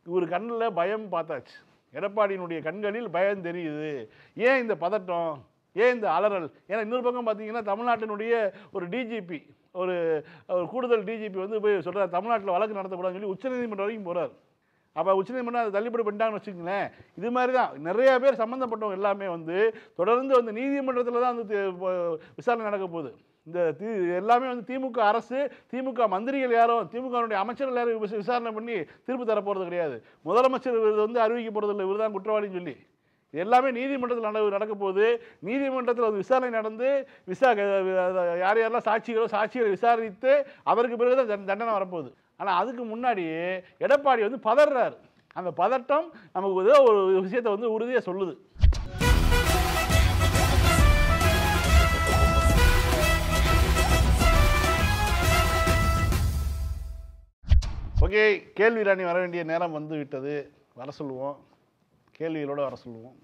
இவர் கண்ணில் பயம் பார்த்தாச்சு. எடப்பாடியினுடைய கண்களில் பயம் தெரியுது. ஏன் இந்த பதட்டம்? ஏன் இந்த அலறல்? ஏன்னா இன்னொரு பக்கம் பார்த்தீங்கன்னா தமிழ்நாட்டினுடைய ஒரு டிஜிபி ஒரு ஒரு கூடுதல் டிஜிபி வந்து போய் சொல்கிறார் தமிழ்நாட்டில் வழக்கு நடத்தக்கூடாதுன்னு சொல்லி உச்சநீதிமன்றம் வரைக்கும் போகிறார் அப்போ உச்சநீதிமன்றம் அதை தள்ளுபடி பண்ணிட்டாங்கன்னு வச்சுக்கங்களேன். இது மாதிரி தான் நிறைய பேர் சம்மந்தப்பட்டவங்க எல்லாமே வந்து தொடர்ந்து வந்து நீதிமன்றத்தில் தான் வந்து இப்போ விசாரணை நடக்க போகுது. இந்த தி எல்லாமே வந்து திமுக அரசு திமுக மந்திரிகள் யாரும் திமுகவுடைய அமைச்சர்கள் யாரும் விச- விசாரணை பண்ணி தீர்ப்பு தரப்போகிறது கிடையாது. முதலமைச்சர் விருது வந்து அறிவிக்க போகிறது இல்லை இவர் தான் குற்றவாளின்னு சொல்லி. எல்லாமே நீதிமன்றத்தில் நட நடக்க போகுது. நீதிமன்றத்தில் வந்து விசாரணை நடந்து விசா யார் யாரெல்லாம் சாட்சிகளோ சாட்சிகளை விசாரித்து அவருக்கு பிறகு தான் தண்ட- தண்டனை வரப்போகுது. ஆனால் அதுக்கு முன்னாடி எடப்பாடி வந்து பதறாரு அந்த பதட்டம் நமக்கு ஏதோ ஒரு விஷயத்தை வந்து உறுதியாக சொல்லுது. ஓகே கேள்வி ராணி வர வேண்டிய நேரம் வந்து விட்டது. வர சொல்லுவோம். கேள்விகளோடு வர சொல்லுவோம்.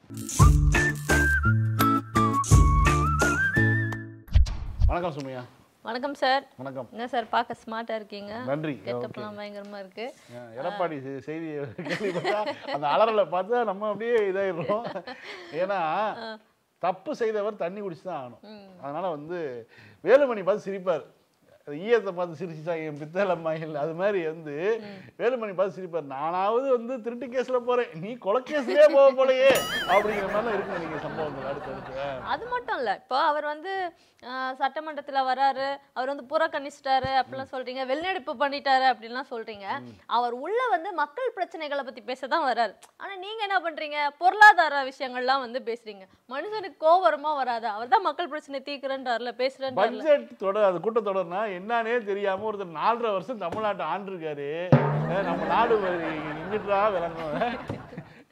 வணக்கம் சுமையா. வணக்கம் சார். வணக்கம். என்ன சார் பார்க்க ஸ்மார்ட்டா இருக்கீங்க? நன்றி. கெட்டப்லாம் பயங்கரமா இருக்கு. எடப்பாடி செய்தி அந்த அலறலை பார்த்தா நம்ம அப்படியே இதாயிடுறோம். ஏன்னா தப்பு செய்தவர் தண்ணி குடிச்சு தான் ஆகணும் அதனால வந்து வேலுமணி பார்த்து சிரிப்பார். அது ஈயத்தை பார்த்து சிரிச்சுட்டா என் பித்தளம்மாயில் அது மாதிரி வந்து வேலுமணி பார்த்து சிரிப்பார். நானாவது வந்து திருட்டு கேஸ்ல போறேன். நீ கொலை கேஸ்லயே போக போலையே. அப்படிங்கிற மாதிரிலாம் இருக்கு நீங்க சம்பவங்கள் அடுத்து அடுத்து. அது மட்டும் இல்ல. இப்போ அவர் வந்து சட்டமன்றத்துல வராரு. அவர் வந்து புறக்கணிச்சிட்டாரு அப்படிலாம் சொல்றீங்க. வெளிநடப்பு பண்ணிட்டாரு அப்படின்லாம் சொல்றீங்க. அவர் உள்ள வந்து மக்கள் பிரச்சனைகளை பத்தி பேச தான் வராரு. ஆனா நீங்க என்ன பண்றீங்க? பொருளாதார விஷயங்கள்லாம் வந்து பேசுறீங்க. மனுஷனுக்கு கோவரமா வராதா. அவர் தான் மக்கள் பிரச்சனை தீக்குறேன்றாருல பேசுறேன்றாருல. பட்ஜெட் தொடர் அது கூட்டத்தொடர்னா என்னன்னே தெரியாம ஒருத்தர் நாலரை வருஷம் தமிழ்நாட்டை ஆண்டிருக்காரு. நம்ம நாடு இங்கிட்டா விளங்கும்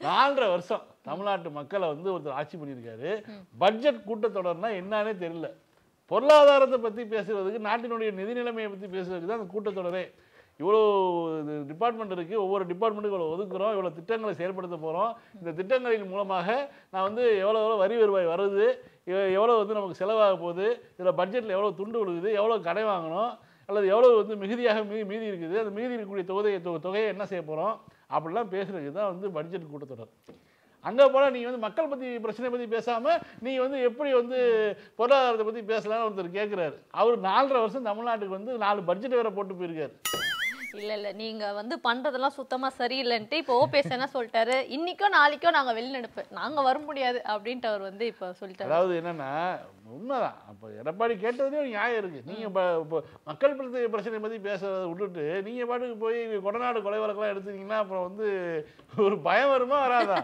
நாலரை வருஷம் தமிழ்நாட்டு மக்களை வந்து ஒருத்தர் ஆட்சி பண்ணியிருக்காரு. பட்ஜெட் கூட்டத்தொடர்னா என்னன்னே தெரியல. பொருளாதாரத்தை பற்றி பேசுறதுக்கு நாட்டினுடைய நிதி நிலைமையை பற்றி பேசுறதுக்கு தான் அந்த கூட்டத்தொடரே. இவ்வளோ டிபார்ட்மெண்ட் இருக்குது ஒவ்வொரு டிபார்ட்மெண்ட்டுக்கு இவ்வளோ ஒதுக்குறோம் இவ்வளோ திட்டங்களை செயல்படுத்த போகிறோம் இந்த திட்டங்களின் மூலமாக நான் வந்து எவ்வளோ எவ்வளோ வரி வருவாய் வருது எவ்வளோ வந்து நமக்கு செலவாக போகுது இதில் பட்ஜெட்டில் எவ்வளோ துண்டு விழுகுது எவ்வளோ கடை வாங்கணும் அல்லது எவ்வளோ வந்து மிகுதியாக மீ மீதி இருக்குது அந்த மீதி இருக்கக்கூடிய தொகையை தொ- தொகையை என்ன செய்ய போகிறோம் அப்படிலாம் பேசுகிறதுக்கு தான் வந்து பட்ஜெட் கூட்டத்தொடர். அங்கே போனால் நீங்கள் வந்து மக்கள் பற்றி பிரச்சனை பற்றி பேசாமல் நீங்கள் வந்து எப்படி வந்து பொருளாதாரத்தை பற்றி பேசலாம்னு ஒருத்தர் கேட்குறாரு அவர் நாலரை வருஷம் தமிழ்நாட்டுக்கு வந்து நாலு பட்ஜெட் வேறு போட்டு போயிருக்காரு. இல்ல இல்ல. நீங்க வந்து பண்றதெல்லாம் சுத்தமா சரியில்லைன்ட்டு இப்போ ஓபிஎஸ் என்ன சொல்லிட்டாரு? இன்னைக்கோ நாளைக்கோ நாங்க வெளிநடப்பு நாங்க வர முடியாது அப்படின்ட்டு அவர் வந்து இப்ப சொல்லிட்டாரு. அதாவது என்னன்னா உண்மைதான். அப்போ எடப்பாடி கேட்டதுலேயும் நியாயம் இருக்கு. நீங்கள் இப்போ இப்போ மக்கள் பிரச்சனை பிரச்சனை பற்றி பேசுறதை விட்டுட்டு நீங்கள் பாட்டுக்கு போய் கொடநாடு கொலை வழக்கெல்லாம் எடுத்தீங்கன்னா அப்புறம் வந்து ஒரு பயம் வருமா வராதா?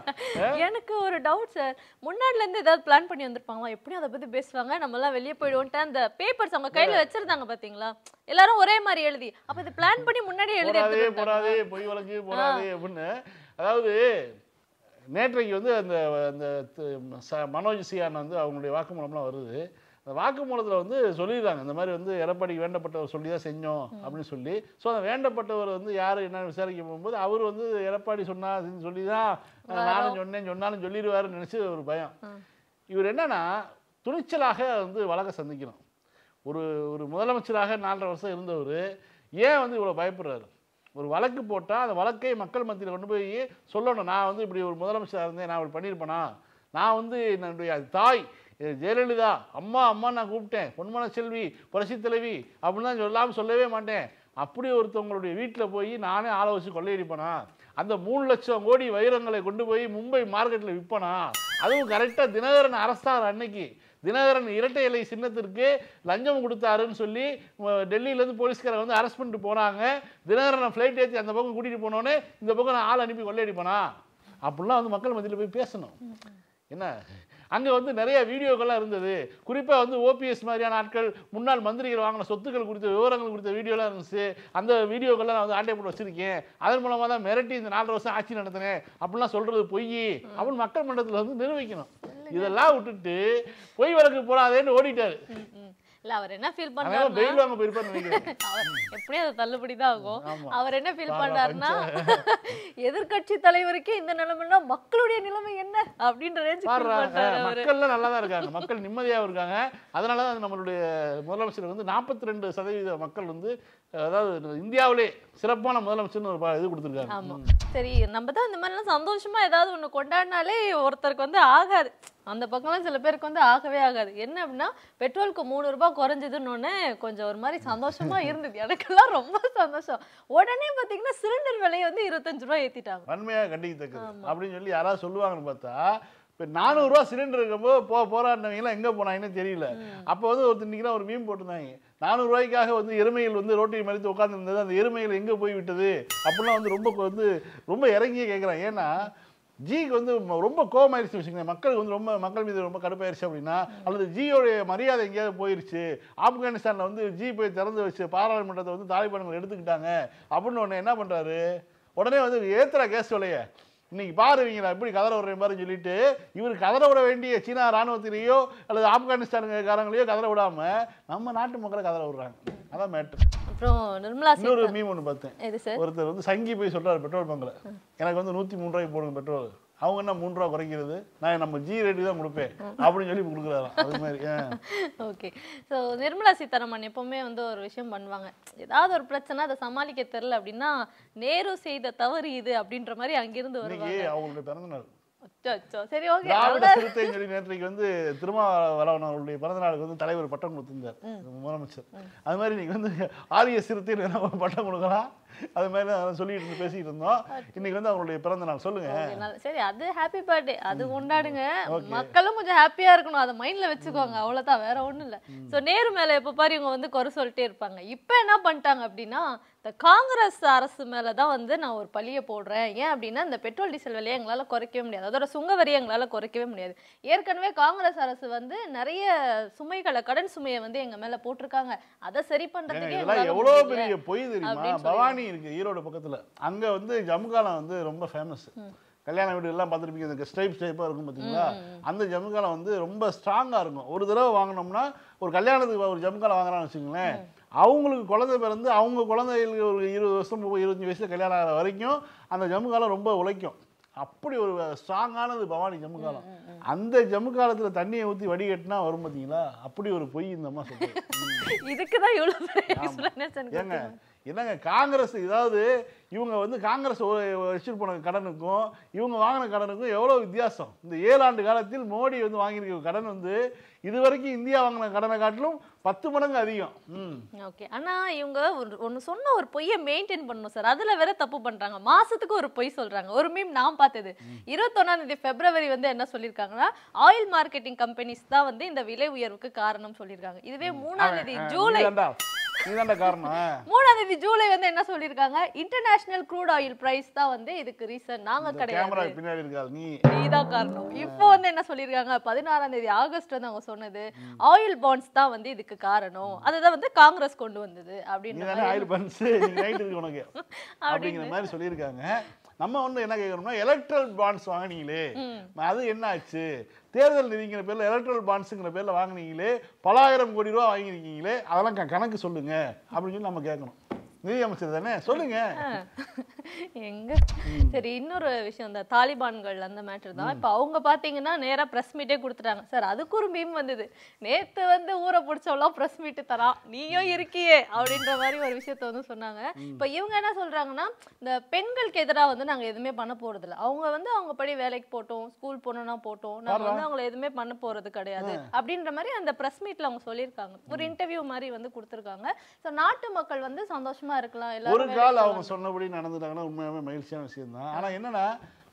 எனக்கு ஒரு டவுட் சார் முன்னாடில இருந்து ஏதாவது பிளான் பண்ணி வந்திருப்பாங்களா? எப்படியும் அதை பத்தி பேசுவாங்க. நம்ம எல்லாம் வெளியே போயிடுவோன்ட்டு அந்த பேப்பர்ஸ் அவங்க கையில வச்சிருந்தாங்க பாத்தீங்களா? எல்லாரும் ஒரே மாதிரி எழுதி. அப்ப இது பிளான் பண்ணி முன்னாடியே எழுதி போடாதே பொய் வழக்கு போடாதே அப்படின்னு. அதாவது நேற்றைக்கு வந்து அந்த அந்த மனோஜ் சியான் வந்து அவங்களுடைய வாக்குமூலம்லாம் வருது. அந்த வாக்குமூலத்தில் வந்து சொல்லிடுறாங்க இந்த மாதிரி வந்து எடப்பாடிக்கு வேண்டப்பட்டவர் சொல்லி தான் செஞ்சோம் அப்படின்னு சொல்லி. ஸோ அந்த வேண்டப்பட்டவர் வந்து யார் என்னன்னு விசாரிக்க போகும்போது அவர் வந்து எடப்பாடி சொன்னா சொல்லி தான் நானும் சொன்னேன் சொன்னாலும் சொல்லிடுவாருன்னு நினச்சி ஒரு பயம். இவர் என்னன்னா துணிச்சலாக வந்து வழக்கை சந்திக்கணும். ஒரு ஒரு முதலமைச்சராக நாலரை வருஷம் இருந்தவர் ஏன் வந்து இவ்வளோ பயப்படுறாரு? ஒரு வழக்கு போட்டால் அந்த வழக்கை மக்கள் மத்தியில் கொண்டு போய் சொல்லணும். நான் வந்து இப்படி ஒரு முதலமைச்சராக இருந்தேன் நான் இப்படி பண்ணியிருப்பேனா? நான் வந்து என்னுடைய தாய் ஜெயலலிதா அம்மா அம்மா நான் கூப்பிட்டேன். பொன்மன செல்வி புரட்சி தலைவி அப்படிலாம் சொல்லாமல் சொல்லவே மாட்டேன். அப்படி ஒருத்தவங்களுடைய வீட்டில் போய் நானே ஆளை வச்சு கொள்ளையடிப்பேனா? அந்த மூணு லட்சம் கோடி வைரங்களை கொண்டு போய் மும்பை மார்க்கெட்டில் விற்பனா அதுவும் கரெக்டாக தினகரன் அரசாகிற அன்னைக்கு. தினகரன் இரட்டை இலை சின்னத்திற்கு லஞ்சம் கொடுத்தாருன்னு சொல்லி டெல்லியிலேருந்து போலீஸ்காரங்க வந்து அரெஸ்ட் பண்ணிட்டு போனாங்க. தினகரனை ஃப்ளைட் ஏற்றி அந்த பக்கம் கூட்டிகிட்டு போனோடனே இந்த பக்கம் நான் ஆள் அனுப்பி கொள்ளையடிப்பேனா? அப்படிலாம் வந்து மக்கள் மத்தியில் போய் பேசணும். என்ன? அங்கே வந்து நிறைய வீடியோக்கள்லாம் இருந்தது. குறிப்பாக வந்து ஓபிஎஸ் மாதிரியான ஆட்கள் முன்னாள் மந்திரிகள் வாங்கின சொத்துக்கள் குறித்த விவரங்கள் குறித்த வீடியோலாம் இருந்துச்சு. அந்த வீடியோக்கள்லாம் நான் வந்து ஆண்டை போட்டு வச்சிருக்கேன். அதன் மூலமாக தான் மிரட்டி இந்த நாலு வருஷம் ஆட்சி நடத்தினேன். அப்படிலாம் சொல்கிறது பொய். அப்படின்னு மக்கள் மன்றத்தில் வந்து நிரூபிக்கணும். இதெல்லாம் விட்டுட்டு பொய் வழக்கு போடாதேன்னு ஓடிட்டாரு. இல்ல அவர் என்ன ஃபீல் பெயில் வாங்க அவர் எப்படியும் அது தள்ளுபடி தான் ஆகும். அவர் என்ன ஃபீல் பண்றாருன்னா எதிர்க்கட்சி தலைவருக்கே இந்த நிலைமைன்னா மக்களுடைய நிலைமை என்ன அப்படின்ற பண்றாரு அவரு. மக்கள்லாம் நல்லா தான் இருக்காங்க. மக்கள் நிம்மதியாகவும் இருக்காங்க. அதனால தான் நம்மளுடைய முதலமைச்சர் வந்து நாற்பத்தி ரெண்டு சதவீத மக்கள் வந்து அதாவது இந்தியாவிலே சிறப்பான முதலமைச்சர்னு ஒரு இது கொடுத்துருக்காங்க. ஆமா. சரி நம்ம தான் இந்த மாதிரிலாம் சந்தோஷமா ஏதாவது ஒண்ணு கொண்டாடினாலே ஒருத்தருக்கு வந்து ஆகாது. அந்த பக்கம்லாம் சில பேருக்கு வந்து ஆகவே ஆகாது. என்ன அப்படின்னா பெட்ரோலுக்கு மூணு ரூபாய் குறைஞ்சதுன்னு கொஞ்சம் ஒரு மாதிரி சந்தோஷமா இருந்தது. எனக்கெல்லாம் ரொம்ப சந்தோஷம். உடனே பாத்தீங்கன்னா சிலிண்டர் விலையை வந்து இருபத்தஞ்சு ரூபாய் ஏத்திட்டாங்க. வன்மையாக கண்டிக்கத்தக்கது. அப்படின்னு சொல்லி யாராவது சொல்லுவாங்கன்னு பார்த்தா இப்போ நானூறுரூவா சிலிண்டர் இருக்கும்போது போ போராடினவங்களாம் எங்கே போனாங்கன்னு தெரியல. அப்போ வந்து ஒருத்தர் இன்னைக்கு ஒரு மீன் போட்டிருந்தாங்க. நானூறுரூவாய்க்காக வந்து எருமையில் வந்து ரோட்டில் மறித்து உட்காந்துருந்தது அந்த எருமையில் எங்கே போய் விட்டது? அப்படிலாம் வந்து ரொம்ப வந்து ரொம்ப இறங்கியே கேட்குறான். ஏன்னா ஜிக்கு வந்து ரொம்ப கோபமாயிருச்சு வச்சுக்கோங்க மக்களுக்கு வந்து ரொம்ப மக்கள் மீது ரொம்ப கடுப்பாயிருச்சு அப்படின்னா அல்லது ஜியோடைய மரியாதை எங்கேயாவது போயிருச்சு. ஆப்கானிஸ்தானில் வந்து ஜி போய் திறந்து வச்சு பாராளுமன்றத்தை வந்து தாலிபான்கள் எடுத்துக்கிட்டாங்க. அப்படின்னு உடனே என்ன பண்ணுறாரு உடனே வந்து ஏத்துறா கேஸ் விலைய. இன்னைக்கு பாருவீங்களா எப்படி கதற விடுற மாதிரி சொல்லிட்டு இவர் கதற விட வேண்டிய சீனா ராணுவத்திலேயோ அல்லது ஆப்கானிஸ்தான்காரங்களையோ கதற விடாம நம்ம நாட்டு மக்களை கதற விடுறாங்க. அதான் மேட்ரு அப்புறம் நிர்மலா இன்னொரு மீம் ஒன்று பார்த்தேன். ஒருத்தர் வந்து சங்கி போய் சொல்றாரு பெட்ரோல் பங்கில். எனக்கு வந்து நூற்றி மூணு ரூபாய்க்கு போடுங்க பெட்ரோல். அவங்க என்ன மூணு ரூபா குறைக்கிறது? நான் நம்ம ஜி ரேட்டு தான் கொடுப்பேன். அப்படின்னு சொல்லி கொடுக்குறாராம் அது மாதிரி. ஓகே ஸோ நிர்மலா சீதாராமன் எப்பவுமே வந்து ஒரு விஷயம் பண்ணுவாங்க. ஏதாவது ஒரு பிரச்சனை அதை சமாளிக்க தெரியல அப்படின்னா நேரு செய்த தவறு இது அப்படின்ற மாதிரி அங்கிருந்து வருவாங்க. அவங்களுடைய பிறந்த நாள். சரி ஓகே திராவிட சிறுத்தைன்னு சொல்லி நேற்றைக்கு வந்து திருமாவளவன் அவருடைய பிறந்த நாளுக்கு வந்து தலைவர் பட்டம் கொடுத்திருந்தார். முதலமைச்சர். அது மாதிரி இன்னைக்கு வந்து ஆரிய சிறுத்தைன்னு பட்டம் கொடுக்கலாம். அது மாதிரி தான் சொல்லிட்டு இருந்து பேசிட்டு இருந்தோம். இன்னைக்கு வந்து அவங்களுடைய பிறந்த நாள். சொல்லுங்க. சரி அது ஹாப்பி பர்த்டே அது கொண்டாடுங்க. மக்களும் கொஞ்சம் ஹாப்பியா இருக்கணும். அதை மைண்ட்ல வச்சுக்கோங்க. அவ்வளவுதான் வேற ஒண்ணும் இல்ல. சோ நேரு மேல எப்ப பாரு இவங்க வந்து குறை சொல்லிட்டே இருப்பாங்க. இப்ப என்ன பண்ணிட்டாங்க அப்படின்னா இந்த காங்கிரஸ் அரசு மேல தான் வந்து நான் ஒரு பழிய போடுறேன். ஏன் அப்படின்னா இந்த பெட்ரோல் டீசல் விலையை எங்களால குறைக்கவே முடியாது. அதோட சுங்க வரியை எங்களால குறைக்கவே முடியாது. ஏற்கனவே காங்கிரஸ் அரசு வந்து நிறைய சுமைகளை கடன் சுமையை வந்து எங்க மேல போட்டிருக்காங்க. அதை சரி பண்றதுக்கே முடியல. பெரிய பொய் தெரியுமா? அப்படின்னு பவானி இருக்கு ஈரோடு பக்கத்துல. அங்க வந்து ஜமுகாலம் வந்து ரொம்ப ஃபேமஸ் கல்யாண வீடு எல்லாம் பார்த்துருப்பீங்க இந்த ஸ்டைப் ஸ்டைப்பாக இருக்கும் பார்த்தீங்களா அந்த ஜமுகாலம் வந்து ரொம்ப ஸ்ட்ராங்காக இருக்கும். ஒரு தடவை வாங்கினோம்னா ஒரு கல்யாணத்துக்கு ஒரு ஜமுகாலம் வாங்குறான்னு வச்சுங்களேன் அவங்களுக்கு குழந்தை பிறந்து அவங்க குழந்தைகளுக்கு ஒரு இருபது வருஷம் இருபத்தஞ்சு வயசுல கல்யாணம் ஆகிற வரைக்கும் அந்த ஜமுகாலம் ரொம்ப உழைக்கும். அப்படி ஒரு ஸ்ட்ராங்கானது பவானி ஜமுகாலம் அந்த ஜமுகாலத்துல தண்ணியை ஊற்றி வடிகட்டினா வரும் பார்த்தீங்களா அப்படி ஒரு பொய் இந்த இவ்வளவு பெரிய explanation ஏங்க கொடுத்தீங்க. என்னங்க காங்கிரஸ் இதாவது இவங்க வந்து காங்கிரஸ் வச்சுட்டு போன கடனுக்கும் இவங்க வாங்கின கடனுக்கும் எவ்வளோ வித்தியாசம்? இந்த ஏழாண்டு காலத்தில் மோடி வந்து வாங்கியிருக்க கடன் வந்து இதுவரைக்கும் இந்தியா வாங்கின கடனை காட்டிலும் பத்து மடங்கு அதிகம். ஓகே ஆனா இவங்க ஒரு- ஒண்ணு சொன்ன ஒரு பொய்யை மெயின்டைன் பண்ணணும் சார். அதுல வேற தப்பு பண்றாங்க. மாசத்துக்கு ஒரு பொய் சொல்றாங்க. ஒரு மீம் நான் பார்த்தது. இருபத்தொன்னாம் தேதி பிப்ரவரி வந்து என்ன சொல்லியிருக்காங்கன்னா ஆயில் மார்க்கெட்டிங் கம்பெனிஸ் தான் வந்து இந்த விலை உயர்வுக்கு காரணம் சொல்லியிருக்காங்க. இதுவே மூணாம் தேதி ஜூலை நீதான்டா காரணம். மூணாம் தேதி ஜூலை வந்து என்ன சொல்லியிருக்காங்க? இன்டர்நேஷனல் க்ரூட் ஆயில் பிரைஸ் தான் வந்து இதுக்கு ரீசன் நாங்க கேமரா கிடையாது. பின்னாடி இருக்காது நீ. நீதான் காரணம். இப்போ வந்து என்ன சொல்லியிருக்காங்க? பதினாறாம் தேதி ஆகஸ்ட் வந்து அவங்க சொன்னது ஆயில் பாண்ட்ஸ் தான் வந்து இதுக்கு காரணம். அதுதான் வந்து காங்கிரஸ் கொண்டு வந்தது அப்படின்னு ஆயில் நைட் இருக்கு உனக்கு. அப்படிங்கிற மாதிரி சொல்லியிருக்காங்க. நம்ம வந்து என்ன கேட்கணும்னா எலக்ட்ரல் பாண்ட்ஸ் வாங்குனீங்களே அது என்ன ஆச்சு தேர்தல் நிதிங்கிற பேர்ல எலக்ட்ரல் பாண்ட்ஸுங்கிற பேர்ல வாங்குனீங்களே பலாயிரம் கோடி ரூபா வாங்கியிருக்கீங்களே அதெல்லாம் கணக்கு சொல்லுங்க அப்படின்னு சொல்லி நம்ம கேட்கணும். நிதி அமைச்சர் தானே? சொல்லுங்க. எங்க? சரி இன்னொரு விஷயம் இந்த தாலிபான்கள் அந்த மேட்டர் தான். இப்ப அவங்க பாத்தீங்கன்னா நேரா பிரஸ் மீட்டே கொடுத்துட்டாங்க. சார் அதுக்கு ஒரு மீம் வந்தது. நேத்து வந்து ஊரை பிடிச்சவெல்லாம் பிரஸ் மீட் தரான். நீயும் இருக்கியே அப்படின்ற மாதிரி ஒரு விஷயத்த வந்து சொன்னாங்க. இப்ப இவங்க என்ன சொல்றாங்கன்னா இந்த பெண்களுக்கு எதிரா வந்து நாங்க எதுவுமே பண்ண போறது இல்ல அவங்க வந்து அவங்க படி வேலைக்கு போட்டோம் ஸ்கூல் போகணும்னா போட்டோம். நாங்க வந்து அவங்கள எதுவுமே பண்ண போறது கிடையாது. அப்படின்ற மாதிரி அந்த பிரஸ் மீட்ல அவங்க சொல்லியிருக்காங்க. ஒரு இன்டர்வியூ மாதிரி வந்து கொடுத்துருக்காங்க. ஸோ நாட்டு மக்கள் வந்து சந்தோஷமா இருக்கலாம் ஒரு கால் அவங்க சொன்னபடி நடந்துட்டாங்கன்னா உண்மையாவே மகிழ்ச்சியான விஷயம் தான் ஆனா என்னன்னா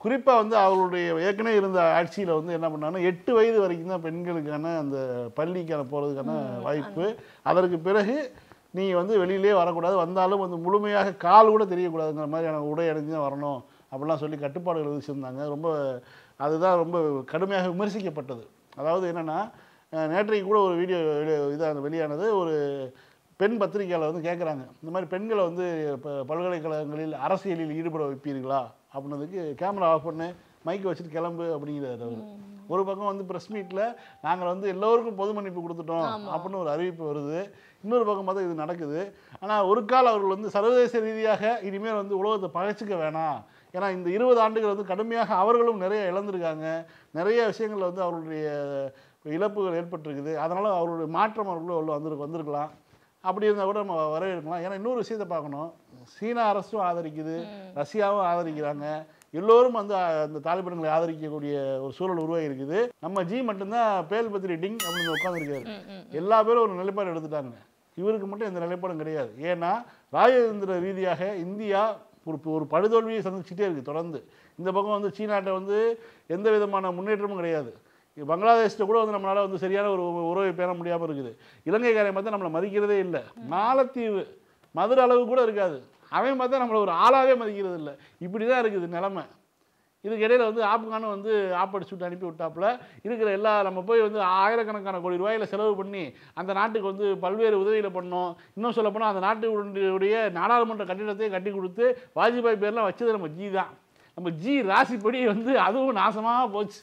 குறிப்பா வந்து அவர்களுடைய ஏற்கனவே இருந்த ஆட்சியில வந்து என்ன பண்ணாங்கன்னா எட்டு வயது வரைக்கும் தான் பெண்களுக்கான அந்த பள்ளிக்கான போறதுக்கான வாய்ப்பு. அதற்கு பிறகு நீங்க வந்து வெளியிலே வரக்கூடாது. வந்தாலும் வந்து முழுமையாக கால் கூட தெரியக்கூடாதுங்கிற மாதிரியான உடை அணிஞ்சு தான் வரணும் அப்படிலாம் சொல்லி கட்டுப்பாடுகள் விதிச்சிருந்தாங்க. ரொம்ப அதுதான் ரொம்ப கடுமையாக விமர்சிக்கப்பட்டது. அதாவது என்னன்னா நேற்றைக்கு கூட ஒரு வீடியோ இதாக வெளியானது. ஒரு பெண் பத்திரிகையாளர் வந்து கேட்குறாங்க இந்த மாதிரி பெண்களை வந்து இப்போ பல்கலைக்கழகங்களில் அரசியலில் ஈடுபட வைப்பீர்களா? அப்படின்னதுக்கு கேமரா ஆஃப் பண்ணு மைக் வச்சுட்டு கிளம்பு அப்படிங்கிறாரு அவர். ஒரு பக்கம் வந்து ப்ரெஸ் மீட்டில் நாங்கள் வந்து எல்லோருக்கும் பொது மன்னிப்பு கொடுத்துட்டோம் அப்படின்னு ஒரு அறிவிப்பு வருது. இன்னொரு பக்கம் பார்த்தா இது நடக்குது. ஆனால் ஒரு கால அவர்கள் வந்து சர்வதேச ரீதியாக இனிமேல் வந்து உலகத்தை பகைச்சிக்க வேணாம். ஏன்னா இந்த இருபது ஆண்டுகள் வந்து கடுமையாக அவர்களும் நிறைய இழந்திருக்காங்க. நிறைய விஷயங்கள் வந்து அவர்களுடைய இழப்புகள் ஏற்பட்டிருக்குது. அதனால் அவர்களுடைய மாற்றம் அவர்களும் வந்திருக்கு வந்திருக்கலாம். அப்படி இருந்தால் கூட நம்ம வரவேற்கலாம் ஏன்னா இன்னொரு விஷயத்தை பார்க்கணும். சீனா அரசும் ஆதரிக்குது. ரஷ்யாவும் ஆதரிக்கிறாங்க. எல்லோரும் வந்து அந்த தாலிபான்களை ஆதரிக்கக்கூடிய ஒரு சூழல் உருவாகி இருக்குது நம்ம ஜி மட்டும்தான் பேல் பத்திரி டிங் அப்படின்னு உட்காந்துருக்காரு. எல்லா பேரும் ஒரு நிலைப்பாடு எடுத்துட்டாங்க. இவருக்கு மட்டும் எந்த நிலைப்பாடும் கிடையாது. ஏன்னா ராஜதந்திர ரீதியாக இந்தியா ஒரு ஒரு படுதோல்வியை சந்திச்சுட்டே இருக்குது தொடர்ந்து. இந்த பக்கம் வந்து சீனாட்ட வந்து எந்த விதமான முன்னேற்றமும் கிடையாது. பங்களாதேஷ்ட கூட வந்து நம்மளால் வந்து சரியான ஒரு உறவை பேண முடியாமல் இருக்குது. இலங்கைக்காரன் பார்த்தா நம்மளை மதிக்கிறதே இல்லை. மாலத்தீவு மதுரை அளவு கூட இருக்காது. அவன் பார்த்தா நம்மளை ஒரு ஆளாகவே மதிக்கிறது இல்லை. இப்படி தான் இருக்குது நிலமை. இதுக்கு இடையில வந்து ஆப்கானும் வந்து ஆப்படிச்சு விட்டு அனுப்பி விட்டாப்புல. இருக்கிற எல்லா நம்ம போய் வந்து ஆயிரக்கணக்கான கோடி ரூபாயில செலவு பண்ணி அந்த நாட்டுக்கு வந்து பல்வேறு உதவியில் பண்ணோம். இன்னும் சொல்ல போனால் அந்த நாட்டுடைய நாடாளுமன்ற கட்டிடத்தையே கட்டி கொடுத்து வாஜ்பாய் பேர்லாம் வச்சது நம்ம ஜி தான். நம்ம ஜி ராசிப்படி வந்து அதுவும் நாசமாக போச்சு.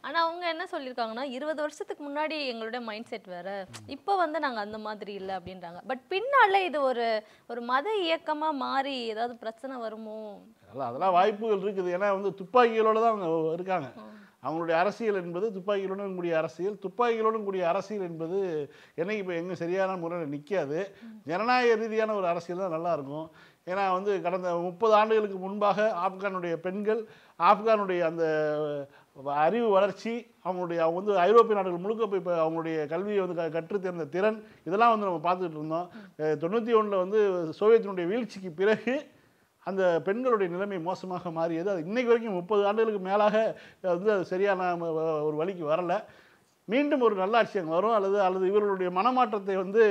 ம். ம். ஆனா அவங்க என்ன சொல்லியிருக்காங்கன்னா இருபது வருஷத்துக்கு முன்னாடி எங்களுடைய மைண்ட் செட் வேற. இப்போ வந்து நாங்க அந்த மாதிரி இல்லை அப்படின்றாங்க. பட் பின்னால இது ஒரு ஒரு மத இயக்கமா மாறி ஏதாவது பிரச்சனை வருமோ? அதெல்லாம் அதெல்லாம் வாய்ப்புகள் இருக்குது. ஏன்னா வந்து துப்பாக்கிகளோட தான் அவங்க இருக்காங்க. அவங்களுடைய அரசியல் என்பது துப்பாக்கிகளுடன் கூடிய அரசியல். துப்பாக்கிகளுடன் கூடிய அரசியல் என்பது என்னைக்கு இப்போ எங்கே சரியான முறையில் நிற்காது ஜனநாயக ரீதியான ஒரு அரசியல் தான் நல்லா இருக்கும். ஏன்னா வந்து கடந்த முப்பது ஆண்டுகளுக்கு முன்பாக ஆப்கானுடைய பெண்கள் ஆப்கானுடைய அந்த அறிவு வளர்ச்சி அவங்களுடைய அவங்க வந்து ஐரோப்பிய நாடுகள் முழுக்க போய் இப்போ அவங்களுடைய கல்வியை வந்து க- கற்றுத் தேர்ந்த திறன் இதெல்லாம் வந்து நம்ம பார்த்துக்கிட்டு இருந்தோம். தொண்ணூற்றி ஒன்றில் வந்து சோவியத்தினுடைய வீழ்ச்சிக்கு பிறகு அந்த பெண்களுடைய நிலைமை மோசமாக மாறியது. அது இன்னைக்கு வரைக்கும் முப்பது ஆண்டுகளுக்கு மேலாக வந்து அது சரியான ஒரு வழிக்கு வரலை. மீண்டும் ஒரு நல்லாட்சி அங்கே வரும். அல்லது அல்லது இவர்களுடைய மனமாற்றத்தை வந்து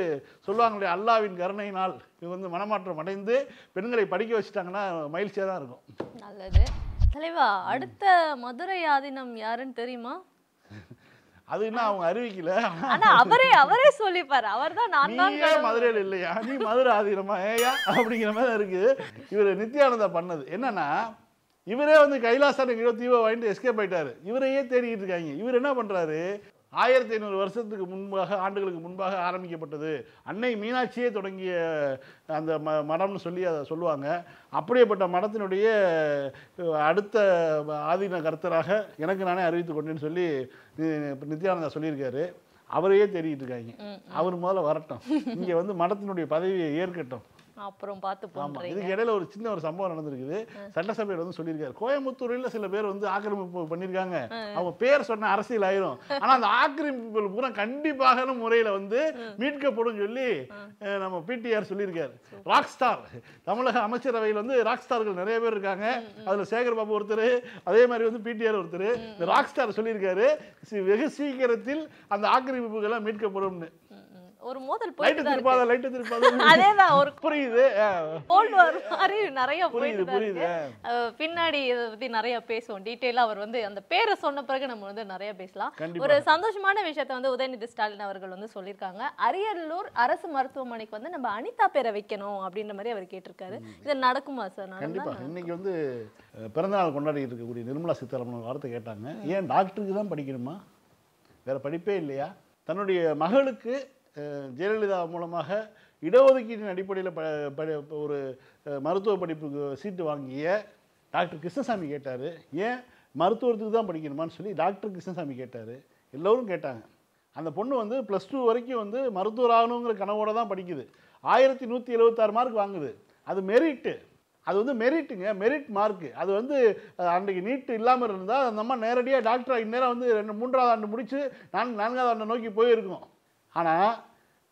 சொல்லுவாங்களே அல்லாவின் கருணையினால் இவங்க வந்து மனமாற்றம் அடைந்து பெண்களை படிக்க வச்சுட்டாங்கன்னா மகிழ்ச்சியாக தான் இருக்கும். நல்லது. தலைவா அடுத்த மதுரை ஆதீனம் யாருன்னு தெரியுமா? அது இன்னும் அவங்க அறிவிக்கல? ஆனா அவரே அவரே சொல்லிப்பாரு. அவர்தான் நான் தான் மதுரையில் இல்லையா? நீ மதுரை ஆதீனமா? ஏயா? அப்படிங்கிற மாதிரி தான் இருக்குது இவர் நித்யானந்தா பண்ணது. என்னன்னா இவரே வந்து கைலாசான இருபத்தீவோ வாங்கிட்டு எஸ்கேப் ஆயிட்டாரு. இவரையே தேடிக்கிட்டு இருக்காங்க. இவர் என்ன பண்றாரு? ஆயிரத்தி ஐநூறு வருஷத்துக்கு முன்பாக ஆண்டுகளுக்கு முன்பாக ஆரம்பிக்கப்பட்டது. அன்னை மீனாட்சியே தொடங்கிய அந்த ம மடம்னு சொல்லி அதை சொல்லுவாங்க. அப்படியேப்பட்ட மடத்தினுடைய அடுத்த ஆதீன கர்த்தராக எனக்கு நானே அறிவித்து கொண்டேன்னு சொல்லி நித்யானந்தா சொல்லியிருக்காரு. அவரையே தேடிட்டு இருக்காங்க. அவர் முதல்ல வரட்டும். இங்க வந்து மடத்தினுடைய பதவியை ஏற்கட்டும். அப்புறம் பார்த்து பண்றீங்க இதுக்கு இடையில ஒரு சின்ன ஒரு சம்பவம் நடந்திருக்குது. சட்டசபையில் வந்து சொல்லியிருக்காரு. கோயம்புத்தூர்ல சில பேர் வந்து ஆக்கிரமிப்பு பண்ணியிருக்காங்க. அவங்க பேர் சொன்ன அரசியல் ஆயிரும். ஆனா அந்த ஆக்கிரமிப்புகள் பூரா கண்டிப்பாக முறையில வந்து மீட்கப்படும் சொல்லி நம்ம பிடிஆர் சொல்லியிருக்காரு. ராக் ஸ்டார் தமிழக அமைச்சரவையில் வந்து ராக் ஸ்டார்கள் நிறைய பேர் இருக்காங்க. அதுல சேகர் பாபு ஒருத்தர் அதே மாதிரி வந்து பிடிஆர் ஒருத்தர். இந்த ராக் ஸ்டார் சொல்லியிருக்காரு. வெகு சீக்கிரத்தில் அந்த ஆக்கிரமிப்புகள்லாம் மீட்கப்படும்னு. ஒரு மோதல் போயிட்டு திருப்பாத லைட்டு திருப்பாத. அதேதான் ஒரு புரியுது வார் மாதிரி நிறைய புரியுது புரியுது பின்னாடி இதை பத்தி நிறைய பேசுவோம். டீட்டெயிலா அவர் வந்து அந்த பேரை சொன்ன பிறகு நம்ம வந்து நிறைய பேசலாம். ஒரு சந்தோஷமான விஷயத்தை வந்து உதயநிதி ஸ்டாலின் அவர்கள் வந்து சொல்லியிருக்காங்க. அரியலூர் அரசு மருத்துவமனைக்கு வந்து நம்ம அனிதா பேரை வைக்கணும் அப்படின்ற மாதிரி அவர் கேட்டிருக்காரு. இது நடக்குமா சார்? கண்டிப்பா. இன்னைக்கு வந்து பிறந்தநாள் கொண்டாடிட்டு இருக்கக்கூடிய நிர்மலா சீதாராமன் வார்த்தை கேட்டாங்க. ஏன் டாக்டருக்கு தான் படிக்கணுமா? வேற படிப்பே இல்லையா? தன்னுடைய மகளுக்கு ஜெயலலிதா மூலமாக இடஒதுக்கீட்டின் அடிப்படையில் ப படி- ஒரு மருத்துவ படிப்புக்கு சீட்டு வாங்கிய டாக்டர் கிருஷ்ணசாமி கேட்டார். ஏன்? மருத்துவத்துக்கு தான் படிக்கணுமான்னு சொல்லி டாக்டர் கிருஷ்ணசாமி கேட்டார். எல்லோரும் கேட்டாங்க. அந்த பொண்ணு வந்து ப்ளஸ் டூ வரைக்கும் வந்து மருத்துவர் ஆகணுங்கிற கனவோடு தான் படிக்குது. ஆயிரத்தி நூற்றி எழுபத்தாறு மார்க் வாங்குது. அது மெரிட்டு அது வந்து மெரிட்டுங்க மெரிட் மார்க்கு அது வந்து அன்றைக்கு நீட்டு இல்லாமல் இருந்தால் அந்த அம்மா நேரடியாக டாக்டர் இந்நேரம் வந்து ரெண்டு மூன்றாவது ஆண்டு முடித்து நான்கு நான்காவது ஆண்டை நோக்கி போயிருக்கோம். ஆனால்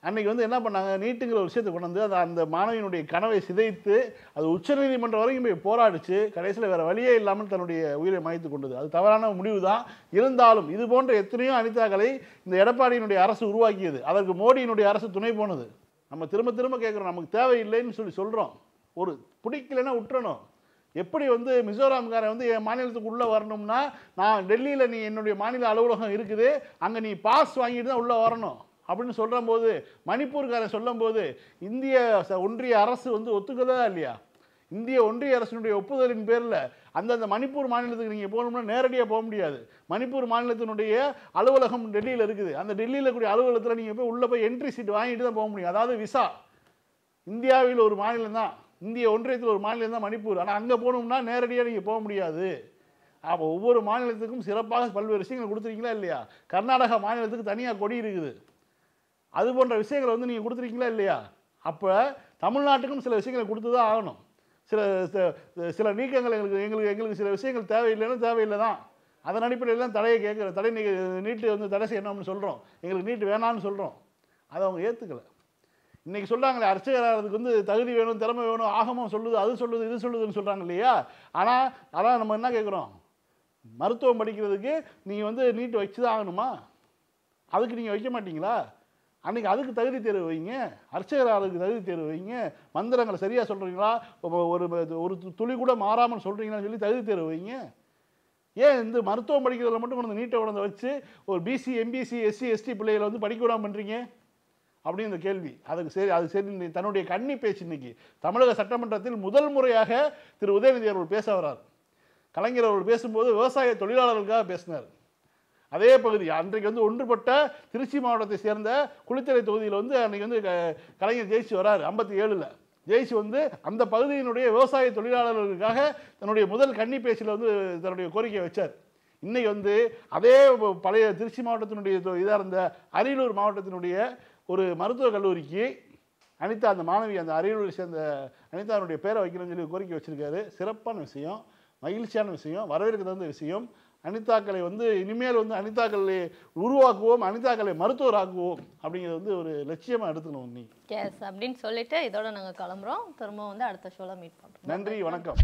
அன்றைக்கி வந்து என்ன பண்ணாங்க? நீட்டுங்கிற ஒரு விஷயத்தை கொண்டு வந்து அந்த அந்த மாணவியினுடைய கனவை சிதைத்து அது உச்சநீதிமன்றம் வரைக்கும் போய் போராடிச்சு. கடைசியில் வேறு வழியே இல்லாமல் தன்னுடைய உயிரை மாய்த்து கொண்டது. அது தவறான முடிவு தான். இருந்தாலும் இது போன்ற எத்தனையோ அனிதாக்களை இந்த எடப்பாடியினுடைய அரசு உருவாக்கியது. அதற்கு மோடியினுடைய அரசு துணை போனது. நம்ம திரும்ப திரும்ப கேட்குறோம் நமக்கு தேவையில்லைன்னு சொல்லி சொல்கிறோம் ஒரு பிடிக்கலைன்னா விட்டுறணும் எப்படி வந்து மிசோராம்காரன் வந்து என் மாநிலத்துக்கு உள்ளே வரணும்னா நான் டெல்லியில் நீ என்னுடைய மாநில அலுவலகம் இருக்குது. அங்கே நீ பாஸ் வாங்கிட்டு தான் உள்ளே வரணும். அப்படின்னு சொல்கிறம்போது மணிப்பூர்காரன் சொல்லும்போது இந்திய ச- ஒன்றிய அரசு வந்து ஒத்துக்கதா இல்லையா? இந்திய ஒன்றிய அரசினுடைய ஒப்புதலின் பேரில் அந்தந்த மணிப்பூர் மாநிலத்துக்கு நீங்கள் போகணும்னா நேரடியாக போக முடியாது. மணிப்பூர் மாநிலத்தினுடைய அலுவலகம் டெல்லியில் இருக்குது. அந்த டெல்லியில் கூடிய அலுவலகத்தில் நீங்கள் போய் உள்ளே போய் என்ட்ரி சீட் வாங்கிட்டு தான் போக முடியும். அதாவது விசா இந்தியாவில் ஒரு மாநிலம் தான். இந்திய ஒன்றியத்தில் ஒரு மாநிலம் தான் மணிப்பூர். ஆனால் அங்கே போகணும்னா நேரடியாக நீங்கள் போக முடியாது. அப்போ ஒவ்வொரு மாநிலத்துக்கும் சிறப்பாக பல்வேறு விஷயங்கள் கொடுத்துருக்கீங்களா இல்லையா? கர்நாடகா மாநிலத்துக்கு தனியாக கொடி இருக்குது. அது போன்ற விஷயங்களை வந்து நீங்கள் கொடுத்துருக்கீங்களா இல்லையா? அப்போ தமிழ்நாட்டுக்கும் சில விஷயங்களை கொடுத்து தான் ஆகணும். சில சில- நீக்கங்கள் எங்களுக்கு எங்களுக்கு எங்களுக்கு சில விஷயங்கள் தேவையில்லைன்னு தேவையில்லை தான் அதன் அடிப்படையில் தான் தடையை கேட்குற தடை நீ நீட்டு வந்து தடை செய்யணும்னு சொல்கிறோம் எங்களுக்கு நீட்டு வேணான்னு சொல்கிறோம் அதை அவங்க ஏற்றுக்கலை இன்றைக்கி சொல்கிறாங்களே அர்ச்சகராகிறதுக்கு வந்து தகுதி வேணும் திறமை வேணும் ஆகமும் சொல்லுது அது சொல்லுது இது சொல்லுதுன்னு சொல்கிறாங்க இல்லையா? ஆனால் அதான் நம்ம என்ன கேட்குறோம்? மருத்துவம் படிக்கிறதுக்கு நீங்கள் வந்து நீட்டு வச்சு தான் ஆகணுமா? அதுக்கு நீங்கள் வைக்க மாட்டீங்களா? அன்றைக்கி அதுக்கு தகுதி தேர்வு வைங்க. அர்ச்சகராருக்கு தகுதி தேர்வு வைங்க. மந்திரங்களை சரியாக சொல்கிறீங்களா ஒரு ஒரு துளி கூட மாறாமல் சொல்கிறீங்களான்னு சொல்லி தகுதி தேர்வு வைங்க. ஏன் இந்த மருத்துவம் படிக்கிறதுல மட்டும் கொண்டு நீட்டை உடந்த வச்சு ஒரு பிசி எம்பிசி எஸ்சி எஸ்டி பிள்ளைகளை வந்து படிக்க விடாமல் பண்ணுறீங்க அப்படின்னு இந்த கேள்வி. அதுக்கு சரி அது சரி. தன்னுடைய கண்ணி பேச்சு இன்னைக்கு. தமிழக சட்டமன்றத்தில் முதல் முறையாக திரு உதயநிதி அவர்கள் பேச வர்றார். கலைஞர் அவர்கள் பேசும்போது விவசாய தொழிலாளர்களுக்காக பேசினார். அதே பகுதி. அன்றைக்கு வந்து ஒன்றுபட்ட திருச்சி மாவட்டத்தை சேர்ந்த குளித்தலை தொகுதியில் வந்து அன்றைக்கி வந்து க- கலைஞர் ஜெயிச்சு வராரு ஐம்பத்தி ஏழில் ஜெயிச்சு வந்து அந்த பகுதியினுடைய விவசாய தொழிலாளர்களுக்காக தன்னுடைய முதல் கன்னி பேச்சில் வந்து தன்னுடைய கோரிக்கையை வச்சார். இன்றைக்கி வந்து அதே பழைய திருச்சி மாவட்டத்தினுடைய இதாக இருந்த அரியலூர் மாவட்டத்தினுடைய ஒரு மருத்துவக் கல்லூரிக்கு அனிதா அந்த மாணவி அந்த அரியலூரை சேர்ந்த அனிதாவுடைய பேரை வைக்கணும்னு சொல்லி கோரிக்கை வச்சுருக்காரு. சிறப்பான விஷயம் மகிழ்ச்சியான விஷயம் வரவேற்க தகுந்த விஷயம். அனிதாக்களை வந்து இனிமேல் வந்து அனிதாக்களை உருவாக்குவோம் அனிதாக்களை மருத்துவராக்குவோம் அப்படிங்கிறது வந்து ஒரு லட்சியமாக எடுத்துக்கணும் நீ. எஸ் அப்படின்னு சொல்லிட்டு இதோட நாங்க கிளம்புறோம். திரும்ப வந்து அடுத்த ஷோல மீட் பண்றோம். நன்றி வணக்கம்.